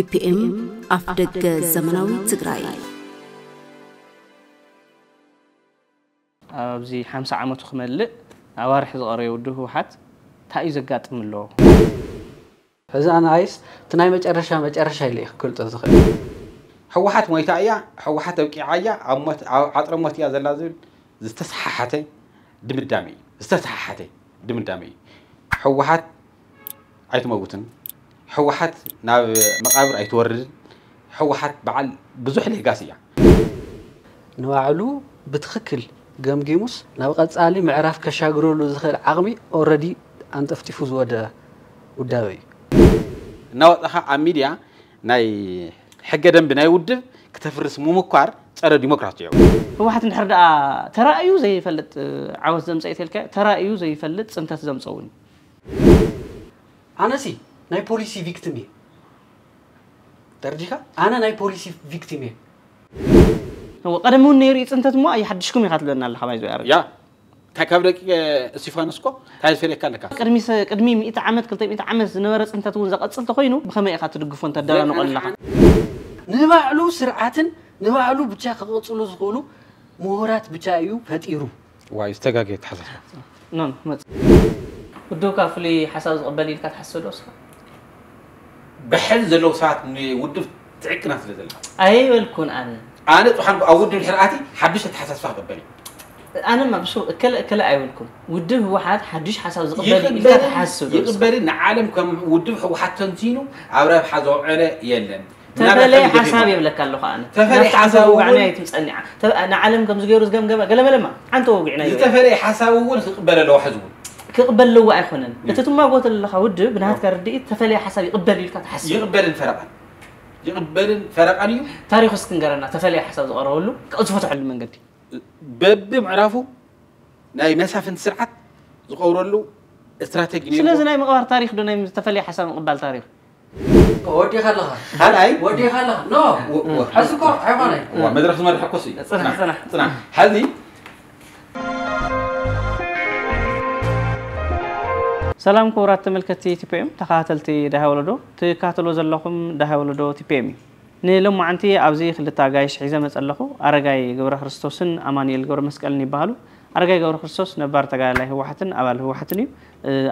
ቲፒኤም ኣፍደገ ዘመናዊ ትግራይ ኣብዚ 50 ዓመቱ ክመልእ ኣዋርሒ ዝቐረየ ውድብ ህወሓት እንታይ እዩ ዘጋጥም ኣለዎ ሕዚ ኣነኣይስ እቲ ናይ መጨረሻ መጨረሻ ኢለ ክገልጦ ዝኽእል ሕወሓት ሞይታ እያ ሕወሓት ኣብቂዓ እያ ኣብ ዓጥረ ሞት እያ ዘላ ዝብል ዝተሰሓሓተ ድምዳሜ እዩ ዝተሰሓሓተ ድምዳሜ እዩ ሕወሓት ኣይትመውትን حوحت ناب مقابر أي تورد حوحت بعل بزح له قاسية نوعلو بتخكل جم جيموس نبغت سالي معرف كشاعرو لزخر عقمي already أنت افتفوز ودا وداوي نوعها أميديا ناي حقا دم بناي ود كتفرس مو مكار ترى ديمقراطية حوحت نحرد ترى أيو زي فلت عاوز دم زي تلك ترى أيو زي فلت سنتات دم أنا سي ناي بوليسي فيكتيمي ترجيها انا ناي بوليسي فيكتيمي هو قدمون نيري انتت ما يحدشكم يقاتلنا الحمايز يا يا تكبرك سيفانسكو تعرف فيك كانك قدمي قدمي ميت عامت كل طيب انت عامت نورس انتت وين زقت سلط خوينو بخمي اخات دقفو انت دالا نقول لها نبعلو سرعه نبعلو بتا خغطلو زغولو مهورات بتا يو فطيرو واي استغاغيت حزت نو نو مت ودوكا فلي حساس قبل يلك تحسدوا بحل زلو ساعات ودو تعك ناس زلو أي أيوة، الكون أنا أنا طحن أود الحرقاتي حدش تحسس فيها قبلي أنا ما بشو كل كل أي أيوة الكون ودو هو حد حدش حساس قبلي إذا تحسس يقبلي نعلم كم ودو هو حد تنزينو عبره حزو عنا يلن تبلي حسابي بلا كان انا تفلي حسابي وعنا يتمسني انا علم كم زغيروس كم كم قال ما لما انت تفلي حسابي وقول تقبل له كقبل لو أيخونن قلت ما قلت لك أود بنهاية كردي تفلي حسب يقبل يلك تحسب يقبل الفرق يقبل الفرق عليو تاريخ سكنجرنا تفلي حسب زقرا ولو قلت فتح علم من قلتي بب معرفه ناي مسافة سرعة زقرا ولو استراتيجي شنو زناي مقبر تاريخ دوني تفلي حسب مقبل تاريخ ودي خلاها هل اي ودي خلاها نو نعم. حسكو حيواني مدرسه ما حكوسي صح صح صح هذه سلام كورات تملكتي تي بي ام تخاتلتي دها ولدو تكاتلو زلخم دها ولدو تي بي ام نيلو معنتي ابزي خلتا غايش عيزا مصلخو ارغاي غبر خريستوسن امانيل غبر مسقلن يبالو ارغاي غبر خريستوس نبار تغالا هوحتن ابال هوحتن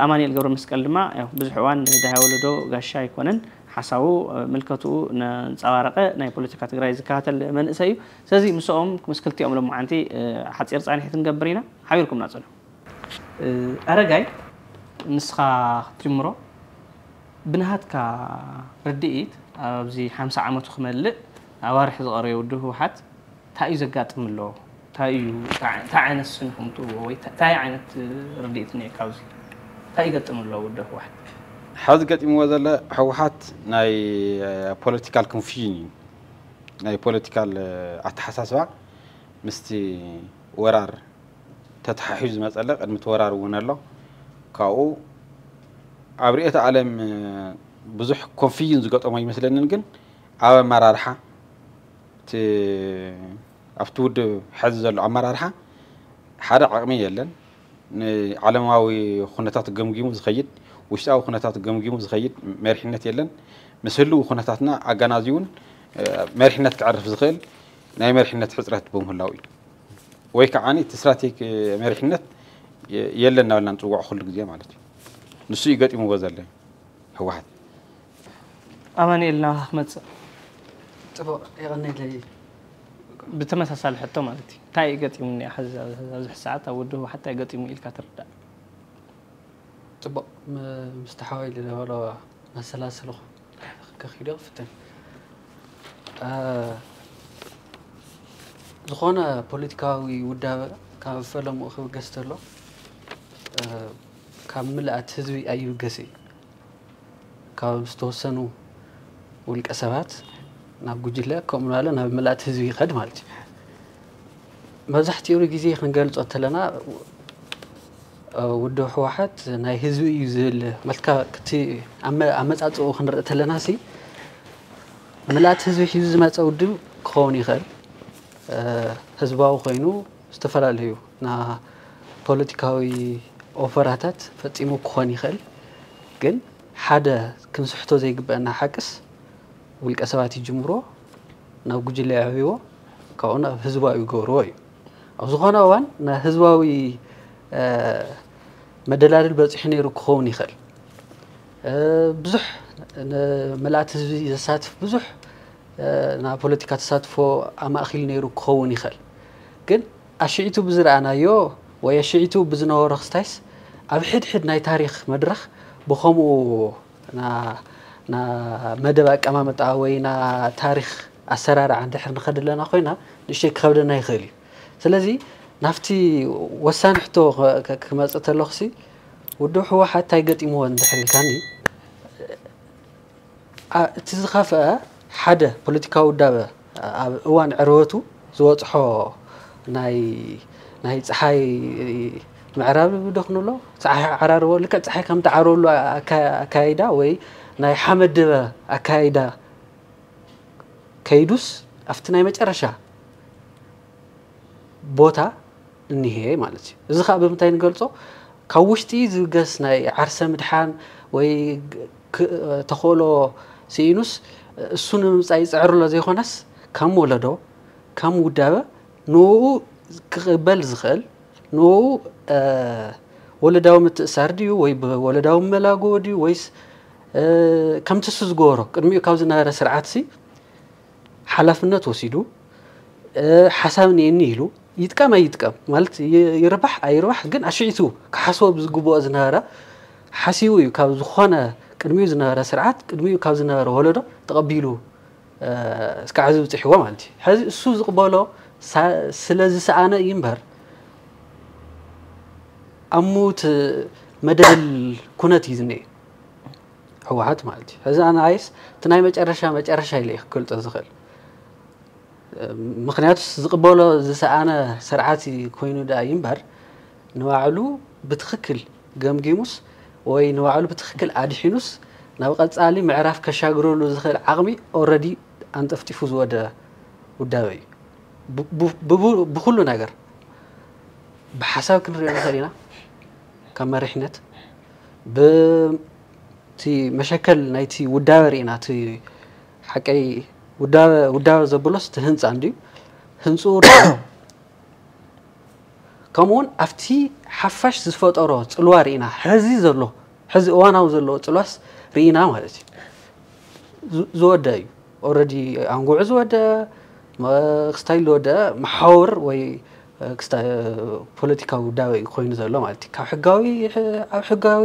امانيل غبر مسقل دما بزحوان دها ولدو غاشا يكونن ሓሳቡ ምልከትኡ ነንፀባረቐ ናይ ፖለቲካ ትግራይ ዝከታተል መንእሰይ እዩ ስለዚ ምስኦም ምስ ክልቲኦም ሎማዓንቲ ሓፂር ፃኒሒት ንገብር ኢና ሓቢርኩም ናፀሉ ኣረጋይ نسخة تيمرو بنهات كا رديئت أبزي حمسة عامة تخمال لئ أوارح زغاري ودوه وحد تأي زقات ملو تأي تأي نسن همتو ووي تأي عانت رديئت نيه كاوزي تأي من ملو ودوه وحد حد قات موازالة حوحات ناي political confusion ناي political اتحساس مستي ورار تتححيز مسألة قد ونالو ካብኡ ኣብ ርኤት ዓለም ብዙሕ ኮንፊዩን ዝገጠሞ ይመስለኒን ግን ኣብ ኣመራርሓ እቲ ኣብቲ ውድብ ሕዚ ዘሎ ኣመራርሓ ሓደ ዓቕሚ የለን ንዓለማዊ ኩነታት ገምጊሙ ዝኸይድ ውሽጣዊ ኩነታት ገምጊሙ ዝኸይድ መሪሕነት የለን ምስ ህልው ኩነታትና ኣጋናዚውን መሪሕነት ክዕርፍ ዝኽእል ናይ መሪሕነት ሕፅረት ብምህላው እዩ ወይ ከዓኒ እቲ ስትራቴጂክ መሪሕነት يلنا ولا نتوقع خل جزية مالتي نسي يقعد يمو بزلي هو واحد أمان إلنا أحمد تبا يغني لي بتمس صالح حتى مالتي تاي يقعد يمني حز حز ساعات أوده حتى يقعد يمو إلك ترد تبا مستحوي لي ولا مسلسل كخير فتن زخونا بوليتيكاوي ودا كان فيلم وخبر قصته له ካብ ምልኣት ህዝቢ ኣይብገስ እዩ ካብ ዝተወሰኑ ውልቀ ሰባት ናብ ጉጅለ ከምኡ ናለ ናብ ምልኣት ህዝቢ ይኸድ ማለት እዩ መብዛሕትኡ ግዜ ክንገልፆ እንተለና ውድብ ሕወሓት ናይ ህዝቢ እዩ ዝብል መልካ ክቲ ኣመፃፅኡ ክንርኢ እንተለና ሲ ምልኣት ህዝቢ ሒዙ ዝመፀ ውድብ ክኸውን ይኽእል ህዝባዊ ኮይኑ ዝተፈላለዩ ና ፖለቲካዊ أوفراتات فتيمو كوني خل جن حدا كم سحتو زي قبلنا حكس والكسوات يجمرو نوجي اللي عبيو كونا هزواوي جوروي أو زخنا وان نهزواوي مدلال البزحني ركوني خل بزح ملات زسات بزح نا بوليتيكا تساتفو أما أخيل نيرو كوني خل جن أشعيتو بزرعنا يو ويا شعيتو بزنو رخستايس ኣብ ሕድሕድ ናይ ታሪክ መድረኽ ብከምኡ መደብ ኣቀማምጣ ወይ ና ታሪክ ኣሰራርዓ እንድሕር ንኸድ ኣለና ኮይና ንእሽተይ ክከብደና ይኽእል እዩ ስለዚ ናብቲ ወሳኒ ሕቶ ክመፅእ ተለኹሲ ውድብ ህወሓት እንታይ ገጢምዎ እንድሕር ኢልካኒ እቲ ዝኸፍአ ሓደ ፖለቲካዊ ውዳበ ኣብ እዋን ዕርበቱ ዝበፅሖ ናይ ፀሓይ ምዕራብ ብደኽንሎ ዓራርቦ ልክዕ ፀሓይ ከም ተዓረበሉ ኣካይዳ ወይ ናይ ሓመድ ድበ ኣካይዳ ከይዱስ ኣብቲ ናይ መጨረሻ ቦታ እኒሄ ማለት እዩ እዚ ከዓ ብምንታይ ንገልፆ ካብ ውሽጢ ዝገስ ናይ ዓርሰ ምድሓን ወይ ተኽእሎ ስኢኑስ እሱ ንምምፃ ይፅዕርሎ ዘይኮነስ ከም ወለዶ ከም ውዳበ ንኡ ክቕበል ዝኽእል ኖ ወለዳዊ ምትእሳር ድዩ ወይ ብወለዳዊ መላጎ ድዩ ወይስ ከምቲ ዝገበሮ ቅድሚኡ ካብ ዝነበረ ስርዓት ሲ ሓላፍነት ወሲዱ ሓሳብ ኒአኒ ኢሉ ይጥቀም ኣይጥቀም ማለት ይርባሕ ኣይርባሕ ግን ኣሽዒቱ ክሓስቦ ብዝግብኦ ዝነበረ ሓሲቡ እዩ ካብ ዝኾነ ቅድሚኡ ዝነበረ ስርዓት ቅድሚኡ ካብ ዝነበረ ወለዶ ተቐቢሉ እስካዕ ዝብፅሕዎ ማለት እዩ ሕዚ እሱ ዝቕበሎ ስለዝሰኣነ እዩ እምበር أموت آه، مدلل كنت يزني حوحات مالتي هذا أنا عايز تناي مجرشة مجرشة إليه كل تزخل مخنيات زقبولو أنا سرعتي كوينو دا ينبر نوعلو بتخكل جمجيموس ወይ ንባዕሉ ብትኽክል ኣድሒኑስ ናብ ቀጻሊ ምዕራፍ ከሻግረሉ ዝኽእል ዓቕሚ ኦልረዲ ኣንጠፍጢፉ ዝወደ ውዳበ እዩ ብኩሉ ነገር ብሓሳብ ክንሪኦ ንኽእል ኢና ካብ መሪሕነት ብቲ መሸከል ናይቲ ውዳበ ርኢና እቲ ሓቀይ ውዳበ ዘብሎስ እቲ ህንፃ እንድዩ ህንፁ ከምኡ ኣብቲ ሓፋሽ ዝፈጠሮ ፅልዋ ርኢና ሕዚ ዘሎ ሕዚ እዋናዊ ዘለዎ ፅልዋስ ርኢና ማለት እዩ ዝወደ እዩ ኦረዲ ኣንጉዕ ዝወደ ስታይል ዝወደ ወይ ክስታይ ፖለቲካዊ ጉዳይ ኮይኑ ዘሎ ማለት እዩ ካብ ሕጋዊ ኣብ ሕጋዊ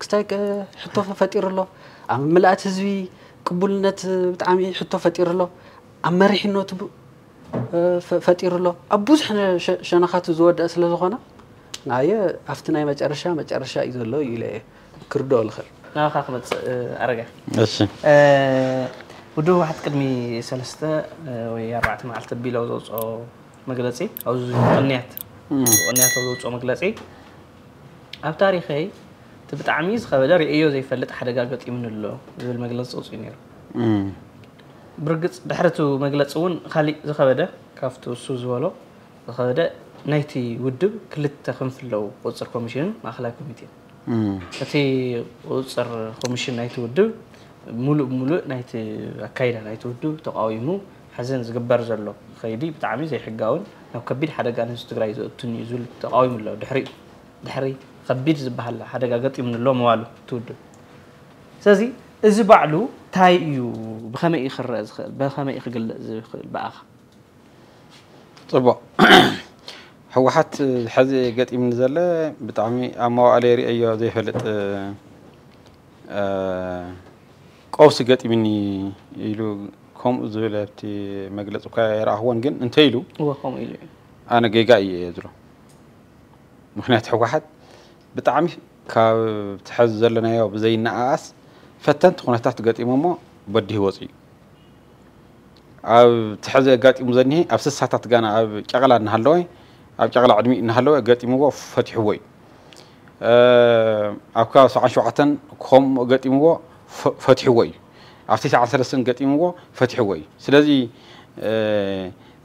ክስታይ ሕቶ ፈጢሩ ኣሎ ኣብ መላእት ህዝቢ ቅቡልነት ብጣዕሚ ሕቶ ፈጢሩ ኣሎ ኣብ መሪሕነቱ ፈጢሩ ኣሎ ኣብ ብዙሕ ሸነኻቱ ዝወድአ ስለ ዝኾነ ንኣየ ኣብቲ ናይ መጨረሻ መጨረሻ እዩ ዘሎ እዩ ኢለ ክርድኦ ዝኽእል ናባኻ ክመፅእ ኣረጋ እሺ ውድብ ዋሕት ቅድሚ ሰለስተ ወይ ኣርባዕተ መዓልቲ ኣቢሎ ዘውፅኦ መግለፂ ኣብዚ ቅንያት ቅንያት ኣብ ዘውፅኦ መግለፂ ኣብ ታሪኸይ እቲ ብጣዕሚ ዝኸበደ ርእዮ ዘይፈልጥ ሓደጋ ገጢሙኒ ኣሎ ዝብል መግለፂ ውፅኡ ነይሩ ብርግፅ ድሕሪቱ መግለፂ እውን ካሊእ ዝኸበደ ካብቲ እሱ ዝበሎ ዝኸበደ ናይቲ ውድብ ክልተ ክንፊ ኣለዉ ቁፅር ኮሚሽንን ማእኸላይ ኮሚቴን እቲ ቁፅር ኮሚሽን ናይቲ ውድብ ሙሉእ ሙሉእ ናይቲ ኣካይዳ ናይቲ ውድብ ተቃዊሙ حزن زقبر زلو خيدي بتعامل زي حقاون لو كبير حدا قال نس تقرأي زوتني زول تقاوي من الله دحري دحري خبير زبها الله حدا قال من الله مواله تود سازي إذا بعلو تايو بخمة إخر رأز خل بخمة إخر قل زخل بآخ طبعا هو حتى حد قد إيه من زلة بتعمي أما على رأي أيوة زي فلت آه آه قوس قد إيه مني يلو كم زولتي مجلس وكاير أهون جن انتيلو هو كم إيه أنا جي جاي يدرو مخنات حق واحد بتعمي ك تحزر لنا يا بزي النقاس فتنت خونا تحت قات إمامه بدي هو أب تحزر قات إمام أب ست ساعات تجانا أب كغلا نهلوي أب كغلا عدمي نهلوي قات إمامه فتح هوي أب كاس عشوعة كم قات إمامه فتح هوي عفتي عشر سنين قديم هو فتحوي سلذي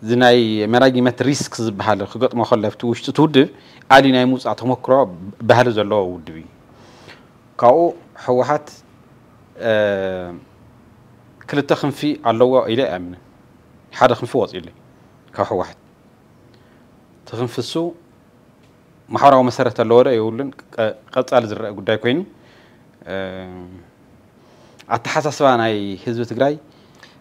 زناي مراجي مت ريسكز بهال خقط ما خلفتوش تودف علي نايموس عطهم كرا بهال زلا ودبي كاو حوحات كل تخم في علوا إلى أمن حدا خم فوز إلي كاو واحد تخم في السوق محارة ومسارة اللورة يقولن قلت على الزرق قدايكوين أتحسس وأنا هزوة تجري.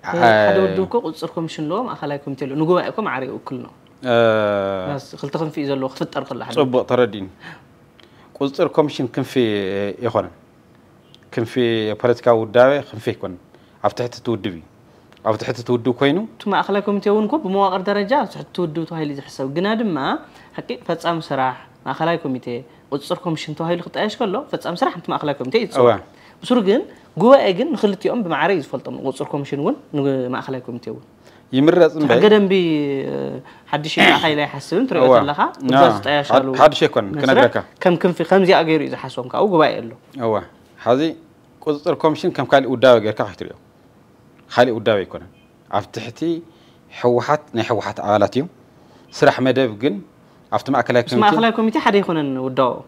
هذا ودوك قصركم شنو لهم أخلاكم تلو نجواكم عري وكلنا. ناس خلتكم في زلوا خفت أرق الله. صوب طردين. قصركم شنو كم في يخون؟ كم في بريتكا وداوي كم في كون؟ أفتحت تودبي. أفتحت تودو كينو؟ ثم أخلاكم تلون كوب مو أقدر درجة تودو تهاي اللي تحسه جنادم ما حكي فتصام سراح ما أخلاكم تي قصركم شنو تهاي اللي إيش كله فتصام سراح أنت ما أخلاكم تي. أوه. بسرقين جوا أجن خلت يوم بمعاريز من غصر كوميشن ون مع خلايا كوميتي ون يمر رأس بي حقدم بي حدش يبقى حيلا يحسن ترى يطلع لها بس تعيشالو حدش يكون كنا بركة كم كم في خمسة أجر إذا حسون كأو جوا يقلو أوه هذه غصر كوميشن كم كان أوداوي غير كحتر يوم خالي أوداوي يكون عفتحتي حوحات نحوحات عالاتيوم سرح مدافقن عفتم أكلها كوميتي ما أكلها كوميتي حد يكون أوداوي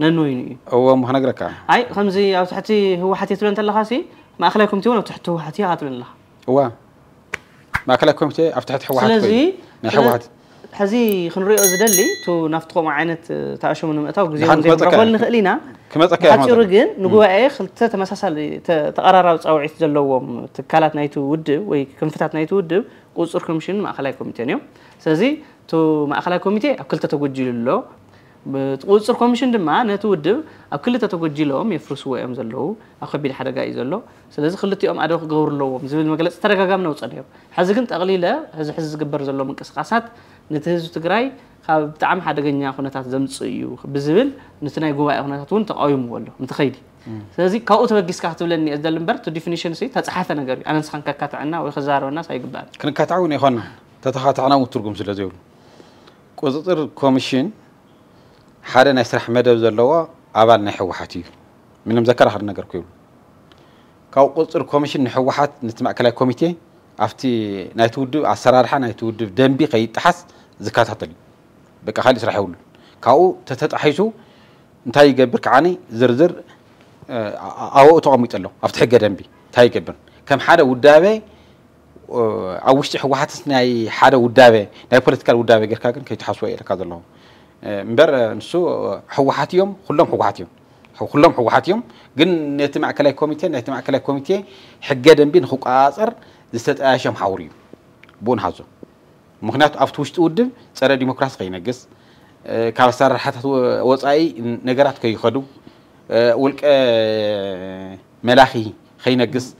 ننويني هو مهنا قرك اي خمسي او تحتي هو حتي تلون تلخاسي ما اخليكم تيون وتحت هو حتي هاتلون لها هو ما اخليكم تي افتحت حوحات سلازي نحوحات حزي خنريو زدلي تو نفتقو مع عينت آه، تاشو من متاو غزي نقول نخلينا كمتك يا يعني. يعني حتي رجن اي خلت تمساسال تقرارا وصاوعيت زلوهم تكالات نايتو ود وي كنفتات نايتو ود ቁፅር ኮሚሽን ማእኸላይ ኮሚቴ ነዮም ስለዚ እቲ ማእኸላይ ኮሚቴ ኣብ ክልተ ተጎጂሉ ኣሎ ብቁፅር ኮሚሽን ድማ ነቲ ውድብ ኣብ ክልተ ተጎጂሎም የፍርስዎ እዮም ዘለዉ ኣብ ከቢድ ሓደጋ እዩ ዘሎ ስለዚ ክልቲኦም ኣደ ክገብሩ ኣለዎም ዝብል መግለፂ ተደጋጋሚ ነውፀን እዮም ሕዚ ግን ጠቕሊለ ሕዚ ሕዚ ዝግበር ዘሎ ምንቅስቃሳት ነቲ ህዝቢ ትግራይ ካብ ብጣዕሚ ሓደገኛ ኩነታት ዘምፅ እዩ ብዝብል ነቲ ናይ ጉባኤ ኩነታት እውን ተቃዊምዎ ኣሎ ምትኸይዲ ስለዚ ካብኡ ተበጊስካ ክትብለኒ እየ ዝደሊ እምበር ዲፊኒሽን ተፀሓፈ ነገር እዩ ኣነ ንስኻ ከካትዐና ወይ ክዛረበናስ ኣይግብኣን ክንካትዕ እውን ይኮና ተተኻትዕና እውን ትርጉም ስለ ዘይብሉ ቁፅፅር ኮሚሽን ሓደ ናይ ስራሕ መደብ ዘለዎ ኣባል ናይ ሕወሓት እዩ ምንም ዘከራኽር ነገር ኮ ይብሉ ካብ ቁፅር ኮሚሽን ንሕወሓት ነቲ ማእከላይ ኮሚቴ ኣብቲ ናይቲ ውድብ ኣሰራርሓ ናይቲ ውድብ ደንቢ ከይጥሓስ ዝከታተል እዩ በቂ ካሊእ ስራሕ የብሉን ካብኡ ተተጣሒሱ እንታይ ይገብር ከዓኒ ዝርዝር ኣብኡ ተቐሚጡ ኣሎ ኣብቲ ሕገ ደንቢ እንታይ ይገብር ከም ሓደ ውዳበ ኣብ ውሽጢ ሕወሓትስ ናይ ሓደ ውዳበ ናይ ፖለቲካል ውዳበ ጌርካ ግን ከይተሓስቦ የለካ ዘለኹም مبر نسو حوحاتيهم كلهم حوحاتيهم كلهم حوحاتيهم قلنا نتمع كلاي كوميتي نتمع كلاي كوميتي حق قدم بين خوك آسر زستة آشام حاوري بون هازو مخنات أفتوش تقدم سارة ديمقراس غي نقص أه كالا سارة حتى وصعي نقرات كي يخدو أه ولك أه ملاخي خي نقص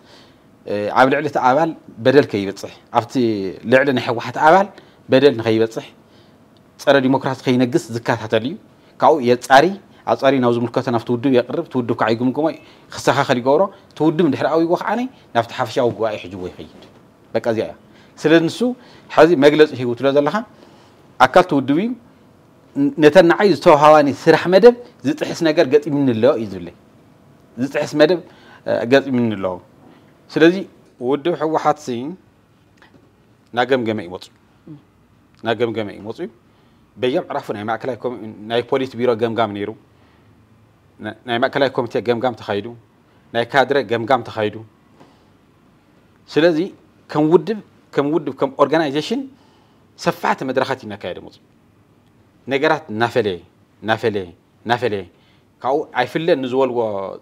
أه عبد العلة بدل كي يبتصح أفتي لعلة نحو واحد بدل نخي يبتصح ፀረ ዲሞክራሲ ከይነግስ ዝከታተል እዩ ካብኡ የፃሪ ኣፃሪ ናብ ዝምልከቶ ናብቲ ውድብ የቅርብ እቲ ውድብ ከዓ ይግምግሞ ክሰኻኸል ይገብሮ እቲ ውድብ ድሕሪ ኣዊጎ ከዓነ ናብቲ ሓፈሻዊ ጉባኤ ሕጅቦ ይኸይድ በቃ እዚኣ እያ ስለ ንሱ ሕዚ መግለፂ ሂቡ ትብሎ ዘለካ ኣካል እቲ ውድብ እዩ ነተን ንዓይ ዝተዋሃባኒ ስራሕ መደብ ዝጥሕስ ነገር ገጢምኒ ኣለዎ እዩ ዝብለይ ዝጥሕስ መደብ ገጢምኒ ኣለዎ ስለዚ ውድብ ሕወሓት ናገምገመ ይመፁ ናገምገመ ይመፁ እዩ በየምዕራፉ ናይ ማእከላይ ናይ ፖሊስ ቢሮ ገምጋም ነይሩ ናይ ማእከላይ ኮሚቴ ገምጋም ተኻይዱ ናይ ካድረ ገምጋም ተኻይዱ ስለዚ ከም ውድብ ከም ውድብ ከም ኦርጋናይዜሽን ሰፋሕቲ መድረኻት ይናካየደ መፁ ነገራት እናፈለየ እናፈለየ እናፈለየ ካብኡ ኣይፍለን ንዝበልዎ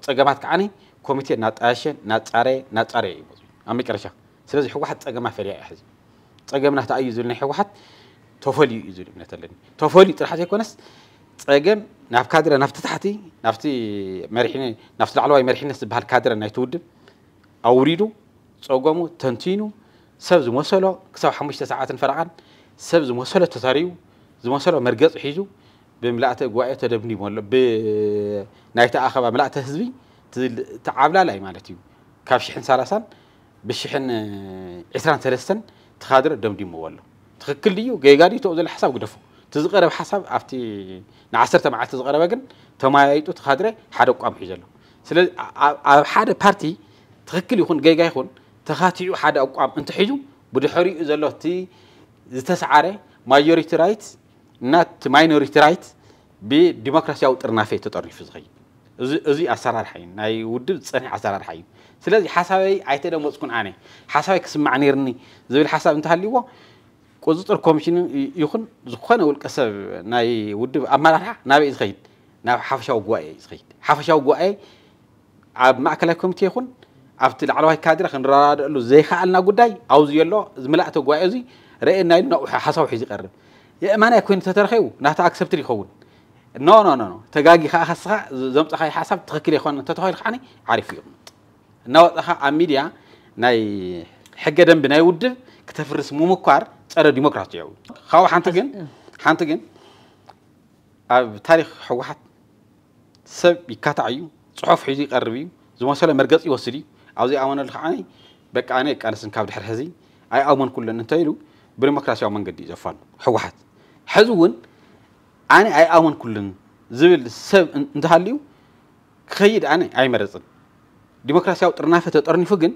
ፀገማት ከዓኒ ኮሚቴ እናጣያሸ እናፃረየ እናፃረየ እዩ ኣብ መጨረሻ ስለዚ ሕወሓት ፀገማ ፈለያ እዩ ሕዚ ፀገምና እንታይ እዩ ዝብል ናይ ሕወሓት ተፈልዩ እዩ ዝብል እምነት ኣለኒ ተፈልዩ ጥራሕ ዘይኮነስ ፀገም ናብ ካድረ ናብቲ ታሕቲ ናብቲ ናብቲ ላዕለዋይ መሪሕነት ዝበሃል ካድረ ናይ ትውድብ ኣውሪዱ ፀገሙ ተንቲኑ ሰብ ዝመሰሎ ክሳብ ሓሙሽተ ሰዓትን ፈረቓን ሰብ ዝመሰሎ ተታሪዩ ዝመሰሎ መርገፂ ሒዙ ብምልእተ ጉባኤ ተደብኒሙ ኣሎ ናይቲ ኣኸባ መላእተ ህዝቢ ተዓብላላይ ማለት እዩ ካብ ሽሕን ሰላሳን ብሽሕን ዕስራን ሰለስተን ተኻድረ ደምዲምዎ ኣሎ ትክክል ድዩ ገይጋዲ ትብኡ ዘሎ ሓሳብ ግደፉ እቲ ዝቐረበ ሓሳብ ኣብቲ ንዓሰርተ መዓልቲ ዝቐረበ ግን ተማያይጡ እቲ ካድረ ሓደ ቋም ሒዙ ኣሎ ስለዚ ኣብ ሓደ ፓርቲ ትክክል ይኹን ገይጋ ይኹን ተኻቲዑ ሓደ ኣቋም እንትሒዙ ብድሕሪኡ ዘሎ እቲ ዝተሰዓረ ማጆሪቲ ራይት እና እቲ ማይኖሪቲ ራይት ብዲሞክራሲያዊ ጥርናፈ ተጠርኒፉ ዝኸይድ እዙይ ኣሰራርሓ እዩ ናይ ውድብ ዝፀንሕ ኣሰራርሓ እዩ ስለዚ ሓሳበይ ኣይተደመፅኩን ኣነ ሓሳበይ ክስማዕ ነርኒ ዝብል ሓሳብ እንተሃልይዎ كوزتر كومشين يخن زخان أول كسب ناي ود أمرها ناي إزخيد ناي حفشة وقوي إزخيد حفشة وقوي عب ما أكلكم تيخن عفت العلوه كادر خن راد له زي خالنا قداي عاوز يلا زملاته قوي زي رأي ناي إنه حصل حيز قرب يا ما أنا كنت تترخيو نه تأكسب تري خون نو نو نو نو تجاجي خا خصا زمت خا حسب تخكري خون تتهاي الخاني عارف يوم نو خا أميريا ناي حقدا بناي ود كتفرس مو مكوار ፀረ ዲሞክራሲ እዩ ካብኡ ሓንቲ ግን ሓንቲ ግን ኣብ ታሪክ ሕወሓት ሰብ ይካታዕ እዩ ፅሑፍ ሒዙ ይቀርብ እዩ ዝመሰለ መርገፂ ይወስድ እዩ ኣብዚ ኣመነሉ ከዓኒ በቂ ኣነ የቃልስን ካብ ድሕሪ ሕዚ ኣይኣመን ኩለን እንተኢሉ ብዲሞክራሲያዊ መንገዲ እዩ ዘፋሉ ሕወሓት ሕዚ እውን ኣነ ኣይኣመን ኩልን ዝብል ሰብ እንተሃልዩ ክኸይድ ኣነ ኣይመረፅን ዲሞክራሲያዊ ጥርናፈ ተጠርኒፉ ግን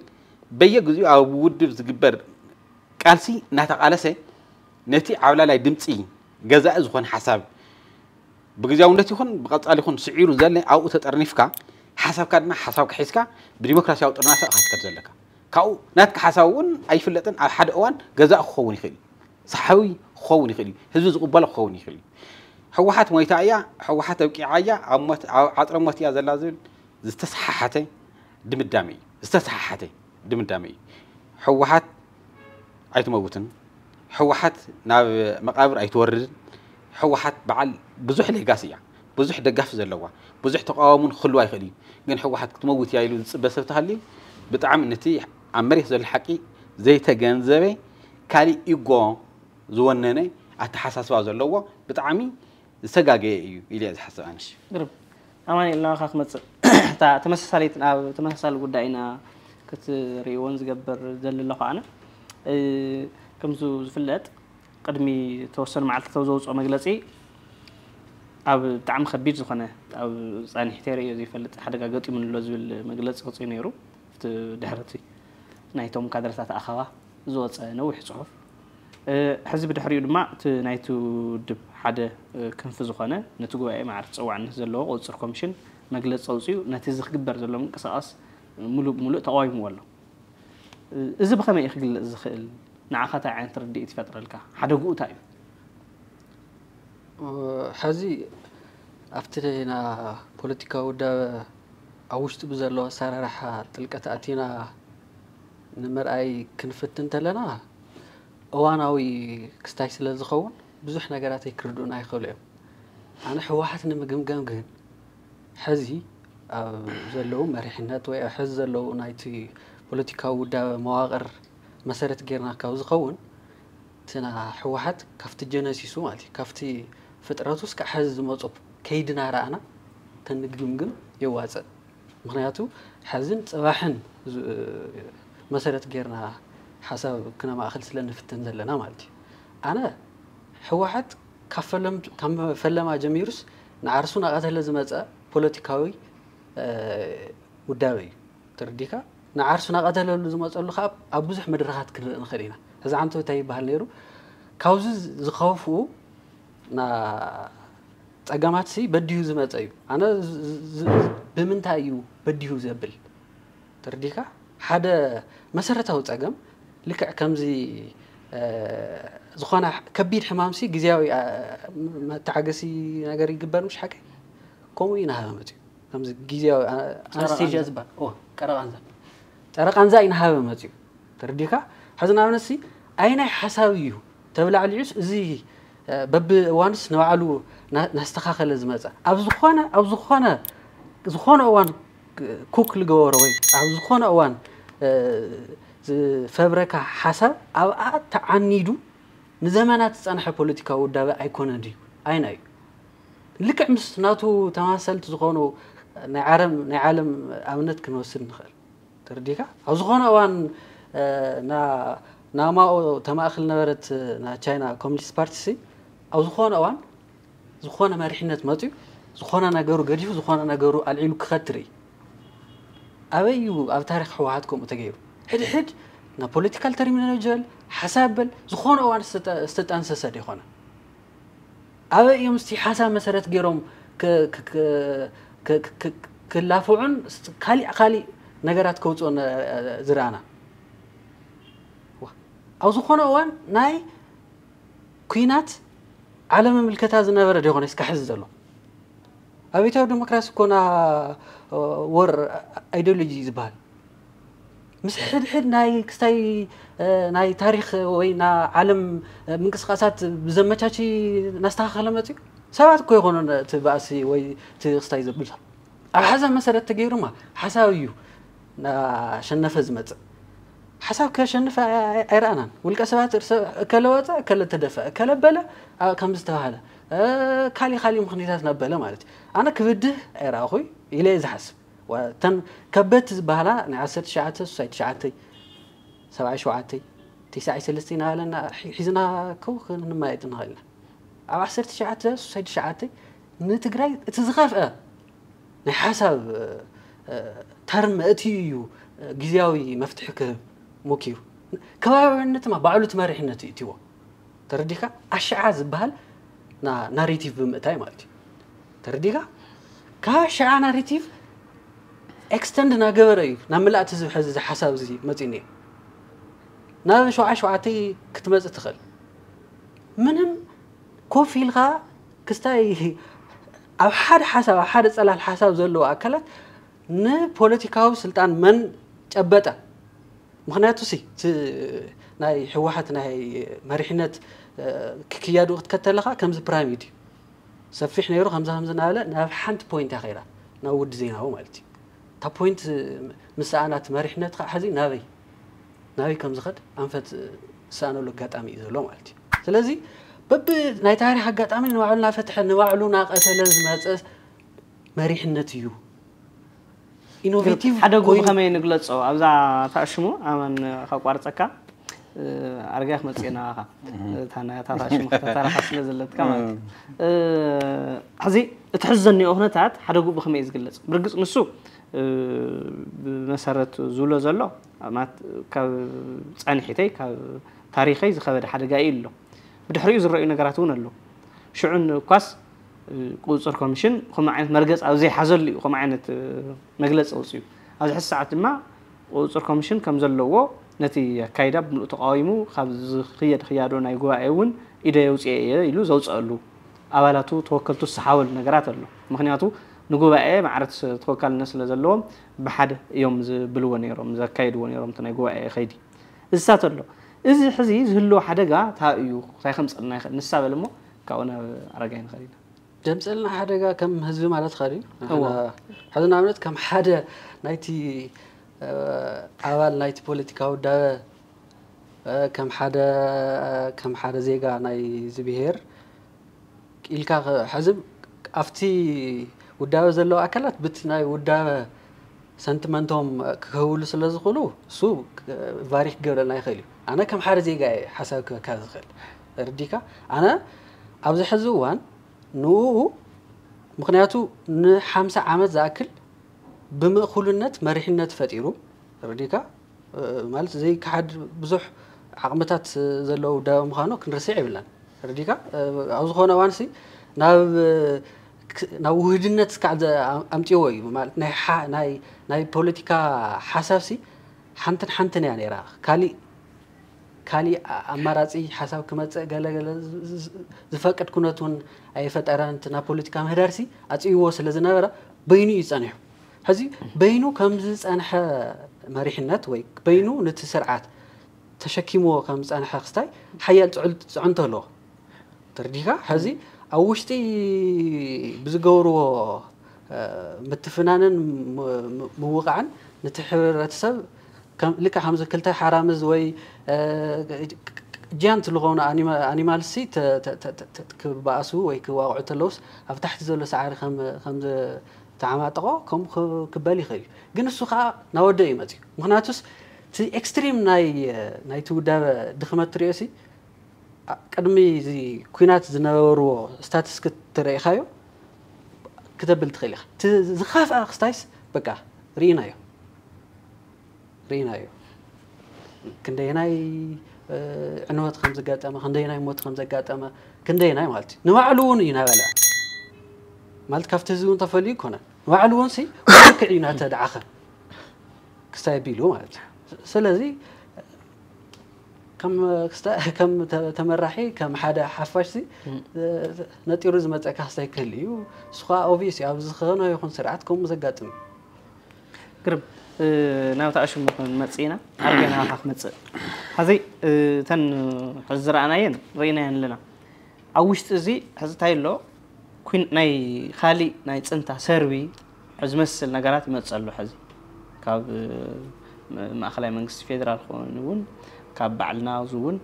በየግዚኡ ኣብ ውድብ ዝግበር كالسي قالسي ناتا سي نتي عبلا لاي دمتي غزا زخون حساب بغزاو نتي خون بقطال خون سعيرو زل او تترنفكا حساب كادنا حساب كحيسكا بديموكراسي او ترناسا خاطر زلكا كاو ناتك حساوون اي فلتن على حد اوان غزا خون يخلي صحوي خون يخلي حزب زقبل خون يخلي حوحات مويتا ايا حوحات اوكي عيا اموت عطر اموت يا زلازل زتسححتي دمدامي زتسححتي دمدامي حوحات ايتموتن حوحت ناب مقابر ايتورد حوحت بعل بزح لهقاسيا بزح دقف زلوا بزح تقاومون خلوا يخلي قن حوحت تموت يا يلو بس بتهلي بطعم نتي عمري زل الحقي زي تجنزبي كالي ايغو زونني حتى حساس وا زلوا بطعمي سقاقي ايو الي حسب انش قرب اماني الله خاص مت تمسسالي تمسسال غداينا كتري ونز قبر زل لخانه كم زفلت قدمي توصل مع التوزع ومجلسي أو تعم خبيز خنا أو أنا احتياري زي فلت حدا قاعد من لازم المجلس خصي نيرو في دهرتي نايتهم كادر ساعة أخوا أنا نوع حصوف حزب دحري دماء تنايتو دب حدا كم في زخنا نتجو أي معرف سواء عن هذا اللو أو سر كومشن مجلس خصي نتيجة كبر زلهم قصص ملو ملو تقايم والله እዚ ብኸመይ ክግለፅ ዝኽእል ንዓኻ እንታይ ዓይነት ርድኢት ይፈጥረልካ ሓደጉኡ እንታይ እዩ ሕዚ ኣብቲ ና ፖለቲካዊ ውዳበ ኣብ ውሽጡ ብዘሎ ኣሰራርሓ ጥልቀት ኣቲና ንምርኣይ ክንፍት እንተለና እዋናዊ ክስታይ ስለ ዝኸውን ብዙሕ ነገራተይ ክርድኡና ይኽእሉ እዮም ኣነ ሕወሓት ንምግምጋም ግን ሕዚ ኣብ ዘለው መሪሕነት ወይ ኣብ ሕዚ ዘለው ናይቲ ፖለቲካዊ ውዳበ መዋቅር መሰረት ጌርና ካብ ዝኸውን እቲና ሕወሓት ካብቲ ጀነሲሱ ማለት እዩ ካብቲ ፍጥረቱ እስካብ ሕዚ ዝመፁ ከይድና ረኣና ተንግምግም የዋፅእ ምክንያቱ ሕዝን ፅባሕን መሰረት ጌርና ሓሳብ ክነማእኸል ስለ ንፍትን ዘለና ማለት እዩ ኣነ ሕወሓት ካብ ፈለማ ጀሚሩስ ንዓርሱ ናቐተለ ዝመፀ ፖለቲካዊ ውዳበ እዩ ትርዲካ نعرفنا قتل لزوم أصله خاب أبوزح مدرخات كل نخرينا هذا عنده تاي بهالنيرو كوز زخافو نا أجمعت سي بديه زما تايو أنا بمن تايو بديه زبل ترديكا هذا مسرة هو تجمع لك كم زي زخانة كبير حمام سي جزاوي تعجسي نجاري جبر مش حكي كم وين هذا متي كم زي جزاوي أنا سي جذبة أوه كرغانزة ጨረቃንዛ ኢንሃበ መፅኡ ተረዲካ ሕዚ ንኣብነሲ ኣይናይ ሓሳብ እዩ ተብላዕሊዑስ እዚ በብእዋንስ ንባዕሉ ናስተኻኸለ ዝመፀ ኣብ ዝኾነ ኣብ ዝኾነ ዝኾነ እዋን ኩክ ዝገበሮ ወይ ኣብ ዝኾነ እዋን ዝፈብረካ ሓሳብ ኣብኣ ተዓኒዱ ንዘመናት ዝፀንሐ ፖለቲካዊ ውዳበ ኣይኮነን ድዩ ኣይና እዩ ልክዕ ምስ ናቱ ተማሰልቲ ዝኾኑ ናይ ዓለም ኣብነት ክንወስድ ንኽእል ተርዲካ ኣብ ዝኾነ እዋን ናማኡ ተማእኽል ነበረት ናይ ቻይና ኮሚኒስት ፓርቲ ኣብ ዝኾነ እዋን ዝኾነ መሪሕነት መፅኡ ዝኾነ ነገሩ ገዲፉ ዝኾነ ነገሩ ኣልዒሉ ክኸድ ትርኢ ኣበይ እዩ ኣብ ታሪክ ህወሓት ከምኡ ተገይሩ ሕድሕድ ናብ ፖለቲካል ተርሚኖሎጂል ሓሳብ በል ዝኾነ እዋን ዝተጣንሰሰድ ይኮነ ኣበይ እዮም ስቲ ሓሳብ መሰረት ገይሮም ክላፍዑን ካሊእ ካሊእ ነገራት ከውፅኦን ዝረኣና ኣብ ዝኾነ እዋን ናይ ኩናት ዓለም ምልከታ ዝነበረ ዶ ይኮነ ስካሕዚ ዘሎ ኣቤታዊ ዲሞክራሲ ኮና ወር ኣይደሎጂ ዝበሃል ምስ ሕድሕድ ናይ ክስታይ ናይ ታሪክ ወይ ና ዓለም ምንቅስቃሳት ብዘመቻቺ ናስተኻኸለ መፅኡ ሰባት እኮ ይኮኑ እቲ ባእሲ ወይ እቲ ክስታይ ዘብልታ ኣብ ሓሳብ መሰረት ተገይሩማ ሓሳብ እዩ شنفز مت حساب كشنف ايرانان ولك سبات كلوتا كل تدفى كلبلا كم استهاله كالي خالي مخنيتات نبلا مالت انا كبد ايرا اخوي الى حسب وتن كبت بهلا نعسر شعات سايت شعاتي سبع شعاتي تسع سلسين هالنا حزنا كو خلنا ما يدنا هالنا او عسر شعات سايت شعاتي نتقراي تزغف اه نحسب أه ترم أتيو جزياوي مفتح كهب موكيو كبار النت ما بعلو تمارح النت تيوا ترديك أشعاز بهال نا ناريتيف بمتاي مالتي ترديك كاشع ناريتيف اكستند نا غبري نا ملا تزو حز حساب زي مزيني نا شو عاش وعتي كتمز تخل منم كوفي الغا كستاي او حد حساب حد صلاح حساب زلو اكلت ንፖለቲካዊ ስልጣን መን ጨበጠ ምክንያቱ ሲ ናይ ህወሓት ናይ መሪሕነት ክክያዱ ክትከተል ለካ ከምዚ ፒራሚድ እዩ ሰፊሕ ነይሩ ከምዚ ከምዚ እናበለ ናብ ሓንቲ ፖይንት እያ ከይዳ ናብ ወዲ ዜናዊ ማለት እዩ እታ ፖይንት ምስ ሰኣናት መሪሕነት ከዓ ሕዚ ናበይ ናበይ ከም ዝኸድ ኣንፈት ዝሰኣነሉ ኣጋጣሚ እዩ ዘሎ ማለት እዩ ስለዚ በብ ናይ ታሪክ ኣጋጣሚ ንባዕሉ ናፈትሐ ንባዕሉ ናቐተለ ዝመፀ መሪሕነት እዩ ኢኖቬቲቭ ሓደ ጎይኑ ከመይ ንግለፆ ኣብዛ ታሽሙ ኣመን ከቋርፀካ ኣርጋ ክመፅና ካ እታ ታሽሙ ክተተረካ ስለ ዘለትካ ማለት እዩ ሕዚ እቲ ሕዚ ዘኒኦ ኩነታት ሓደ ጉቡ ከመይ ዝግለፅ ብርግፅ ንሱ ብመሰረት ዝብሎ ዘሎ ካብ ፀኒሒተይ ካብ ታሪኸይ ዝኸበደ ሓደጋ እዩ ኣሎ ብድሕሪኡ ዝረአዩ ነገራት እውን ኣለዉ ሽዑን እኳስ ቁፅር ኮሚሽን ከምኡ ዓይነት መርገፅ ኣብ ዘይሓዘሉ እዩ ከምኡ ዓይነት መግለፂ ኣውፅኡ ኣብዚ ሕዚ ሰዓት ድማ ቁፅር ኮሚሽን ከም ዘለዎ ነቲ ኣካይዳ ብምሉእ ተቃዊሙ ካብ ዝክየድ ክያዶ ናይ ጉባኤ እውን ኢደ የውፅአ እየ ኢሉ ዘውፅአሉ ኣባላቱ ተወከልቱ ዝሰሓበሉ ነገራት ኣሎ ምክንያቱ ንጉባኤ ማዕረት ተወካልነት ስለ ዘለዎም ብሓደ እዮም ዝብልዎ ነይሮም ዘካይድዎ ነይሮም እቲ ናይ ጉባኤ ከይዲ እሳት ኣሎ እዚ ሕዚ ዝህልዎ ሓደጋ እንታይ እዩ እንታይ ከምፀልና ይኽእል ንሳ በለ እሞ ካብኡ ናብ ኣረጋይ ንኽእል ኢና دمس لنا حدا كم هزبي مالت خالي هو هذا نعملت كم حدا نايتي أول نايتي بوليتيكا ودا كم حدا كم حدا زي قا ناي زبيهير إلكا حزب أفتي ودا زلوا أكلت بتناي ودا سنتمنتهم كهول سلاز خلو سو فاريخ قبل لا يخلي أنا كم حارزي جاي حساب كذا خل رديكا أنا أبز حزوان ንኡ ምክንያቱ ንሓምሳ ዓመት ዝኣክል ብምእኩልነት መሪሕነት ፈጢሩ ረዲካ ማለት ዘይከሓድ ብዙሕ ዓቕምታት ዘለዎ ውዳበ ምዃኖ ክንርስዕ ይብላን ረዲካ ኣብ ዝኾነ እዋንሲ ናብ ናብ ውህድነት ክሳዕ ኣምፅዎ እዩ ማለት ናይ ፖለቲካ ሓሳብሲ ሓንትን ሓንትን እያ ነይራ ካሊእ كالي أمراضي حساب كمات قال قال زفكت كناتون أي فترة أنت نابوليت كام هدرسي أتي واس لازم نبرة بينو يسانح هذي بينو كم زس أنا مريح النت ويك بينو نت سرعات تشكي مو كم زس أنا حقستاي حياة عند عند الله ترديها هذي أوشتي بزجورو متفنانا موقعا نتحرر تسب لك حمزة كلتا حرامز وي جانت لغون أنيمال سي ت ت ت ت ت كباسو وي كواقع تلوس أفتحت زول سعر خم خمزة تعمات قو كم كبالي خير جن السخاء نودي ما تي تي إكستريم ناي ناي تودا دخمات رئاسي أدمي زي كينات زنورو ستاتس كتري خيو كتبل تزخاف أخستايس بكا رينايو رينايو كنديناي عنوت خمسة قاتمة كنديناي موت خمسة قاتمة كنديناي مالتي نوعلون ينابلا مالت كافتزون تفليك هنا نوعلون سي وكعينا تدعخ كستايبيلو مالتي سلازي كم كم تمرحي كم حدا حفاش سي نتيرو زمتك حساي كليو سخا اوفيس ابز خنا يكون سرعتكم زقاتم قرب ناوتاش مكون متسينا عرقنا هاك متس هذي تن حزر أنا ين رينا ين لنا أوش تزي هذي تايل لو كن ناي خالي ناي تنتا سيربي حز مثل نجارات متس اللو هذي كاب ما خلاه من قصي فيدرال خون يون كاب بعلنا زون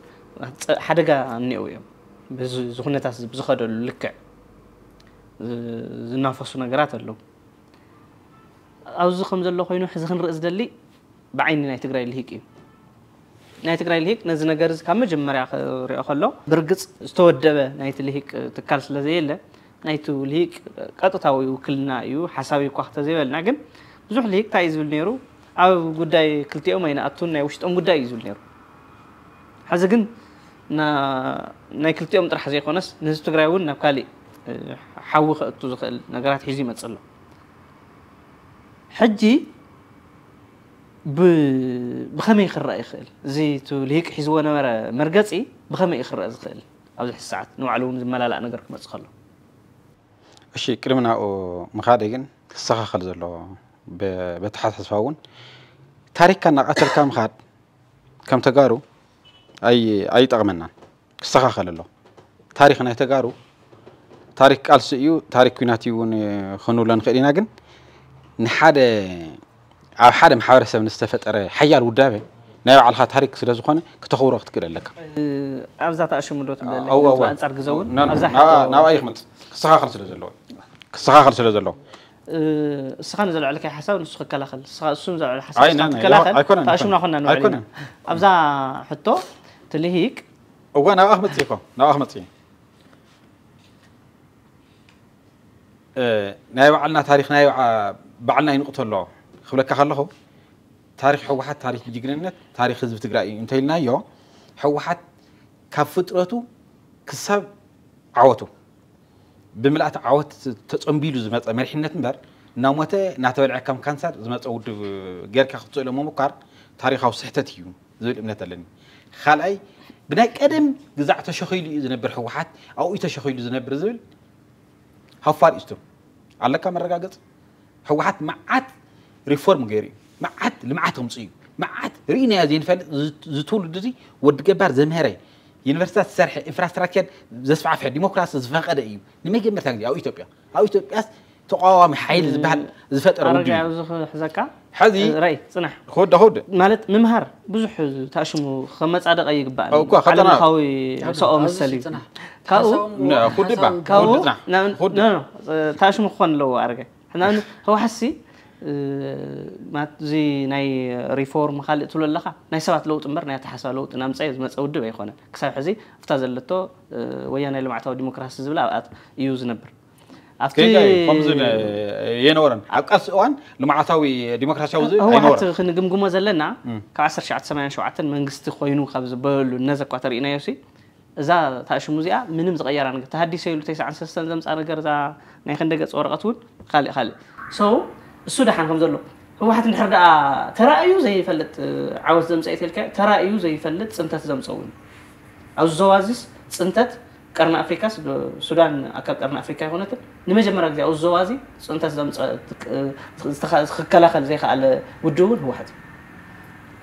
حدقة نيو يوم بز زخنة تاس بزخدو لكع زنافسو نجارات اللو ኣብዚ ከም ዘሎ ኮይኑ ሕዚ ክንርኢ ዝደሊ ብዓይኒ ናይ ትግራይ ልሂቅ እዩ ናይ ትግራይ ልሂቅ ነዚ ነገር ካብ መጀመርያ ክሪኦ ከሎ ብርግፅ ዝተወደበ ናይቲ ልሂቅ ትካል ስለ ዘየለ ናይቲ ልሂቅ ቀጥታዊ ውክልና እዩ ሓሳብ እኳ ክተዘይበልና ግን ብዙሕ ልሂቅ እንታይ እዩ ዝብል ነይሩ ኣብ ጉዳይ ክልቲኦም ኣይንኣቱን ናይ ውሽጦም ጉዳይ እዩ ዝብል ነይሩ ሕዚ ግን ናይ ክልቲኦም ጥራሕ ዘይኮነስ ንህዝቢ ትግራይ እውን ናብ ካሊእ ሓዊ ክእቱ ዝኽእል ነገራት ሒዙ ይመፅእ ኣሎ ሕጂ ብኸመይ ክረአ ይኽእል እዚ ትልሂቅ ሒዝዎ ነበረ መርገፂ ብኸመይ ክረአ ዝኽእል ኣብዚ ሕዚ ሰዓት ንባዕሉ እውን ዝመላላእ ነገር ክመፅእ ከሎ እሺ ቅድሚ ናብኡ ምኻደ ግን ክስተኻኸል ዘሎ በቲ ሓሳስባ እውን ታሪክካ እናቐተልካ ምኻድ ከም ተጋሩ ኣይጠቕመናን ክስተኻኸል ኣሎ ታሪክ ናይ ተጋሩ ታሪክ ቃልሲ እዩ ታሪክ ኩናት እውን ክንብሎ ንኽእል ኢና ግን نحدا عو حدا محاور سب نستفت أرى حيا الودابة نايو على خاطر هريك سلاز خانة كتخور وقت كده لك أبزع تأشي من دوت بدل أو أو أنت أرجزون أبزع نو أيخ من سخا خلص سلاز اللو سخا خلص سلاز اللو سخا نزل عليك حساب نسخ كلا خل سخا سوم زل على حساب كلا خل تأشي من خانة نوري أبزع حطه تلي هيك أو أنا أحمد تيكو أن أحمد تي نايو علنا تاريخ نايو ባዕልና ይንቕተሎ ክብለካ ከለኹ ታሪክ ሕወሓት ታሪክ ጅግንነት ታሪክ ህዝቢ ትግራይ እዩ እንተይልናዮ ሕወሓት ካብ ፍጥረቱ ክሳብ ዓወቱ ብምልኣት ዓወት ተፀንቢሉ ዝመፀ መሪሕነት እምበር እናሞተ እናተበልዐ ከም ካንሰር ዝመፀ ውድብ ጌርካ ክትፅእሎ ምሙካር ታሪካዊ ስሕተት እዩ ዝብል እምነት ኣለኒ ካልኣይ ብናይ ቀደም ግዛዕ ተሸኺሉ እዩ ዝነብር ሕወሓት ኣብኡ ተሸኺሉ ዝነብር ዝብል ሃፋር እዩ ኣለካ መረጋገፂ ህወሓት መዓት ሪፎርም ገይሩ እዩ መዓት ልምዓት ከምፅ እዩ መዓት ርኢናዮ ዘይንፈልጥ ዝትውልድ እዚ ወዲ ገባር ዘምሃረ ዩኒቨርሲታት ዝሰርሐ ኢንፍራስትራክቸር ዘስፋዕፍሐ ዲሞክራሲ ዝፈቐደ እዩ ንመጀመርታ ግዜ ኣብ ኢትዮጵያ ኣብ ኢትዮጵያስ ተቃዋሚ ሓይሊ ዝበሃል ዝፈጠረ ውድ ሕዘካ ሕዚ ራይ ፅናሕ ክወዳ ክወደ ማለት ምምሃር ብዙሕ ተኣሽሙ ከመፃደቀ ይግባእ ዓለምካዊ ሰኦ መሰል እዩ ካብኡ ካብኡ ተኣሽሙ ክኾን ኣለዎ ኣርገ حنا هو حسي ما زي ناي ريفورم خالق تلو اللقاء ناي سبات لوت مبر ناي تحسا لوت نام سايز ما تسود دو بيخونا كسار حزي افتاز اللتو ويانا اللي معتاو ديموكراسي زبلا بقات يوز نبر افتي خمزين ينورن عقاس اوان لمعتاوي ديموكراسي وزي هو حتى خنقم قمو زلنا كعصر شعات سمان شعات من قستي خوينو خبز بولو نزا كواتر ايناي يوسي إذا تعيشوا مزيا منهم زغير أنا قلت هدي سيلو تيس عن سستن زمس أنا قرزا نحن دقت صور قطون خالي خالي سو السودة حن كم زلوا هو حتى نحرد ترأيو زي فلت عاوز زمس أي تلك ترأيو زي فلت سنتة زمس أول عاوز زوازس سنتة كرنا أفريقيا السودان أكاد كرنا أفريقيا هونت نمجة مرة زي عاوز زوازي سنتة زمس استخ خكلا خل زي خال ودون هو حتى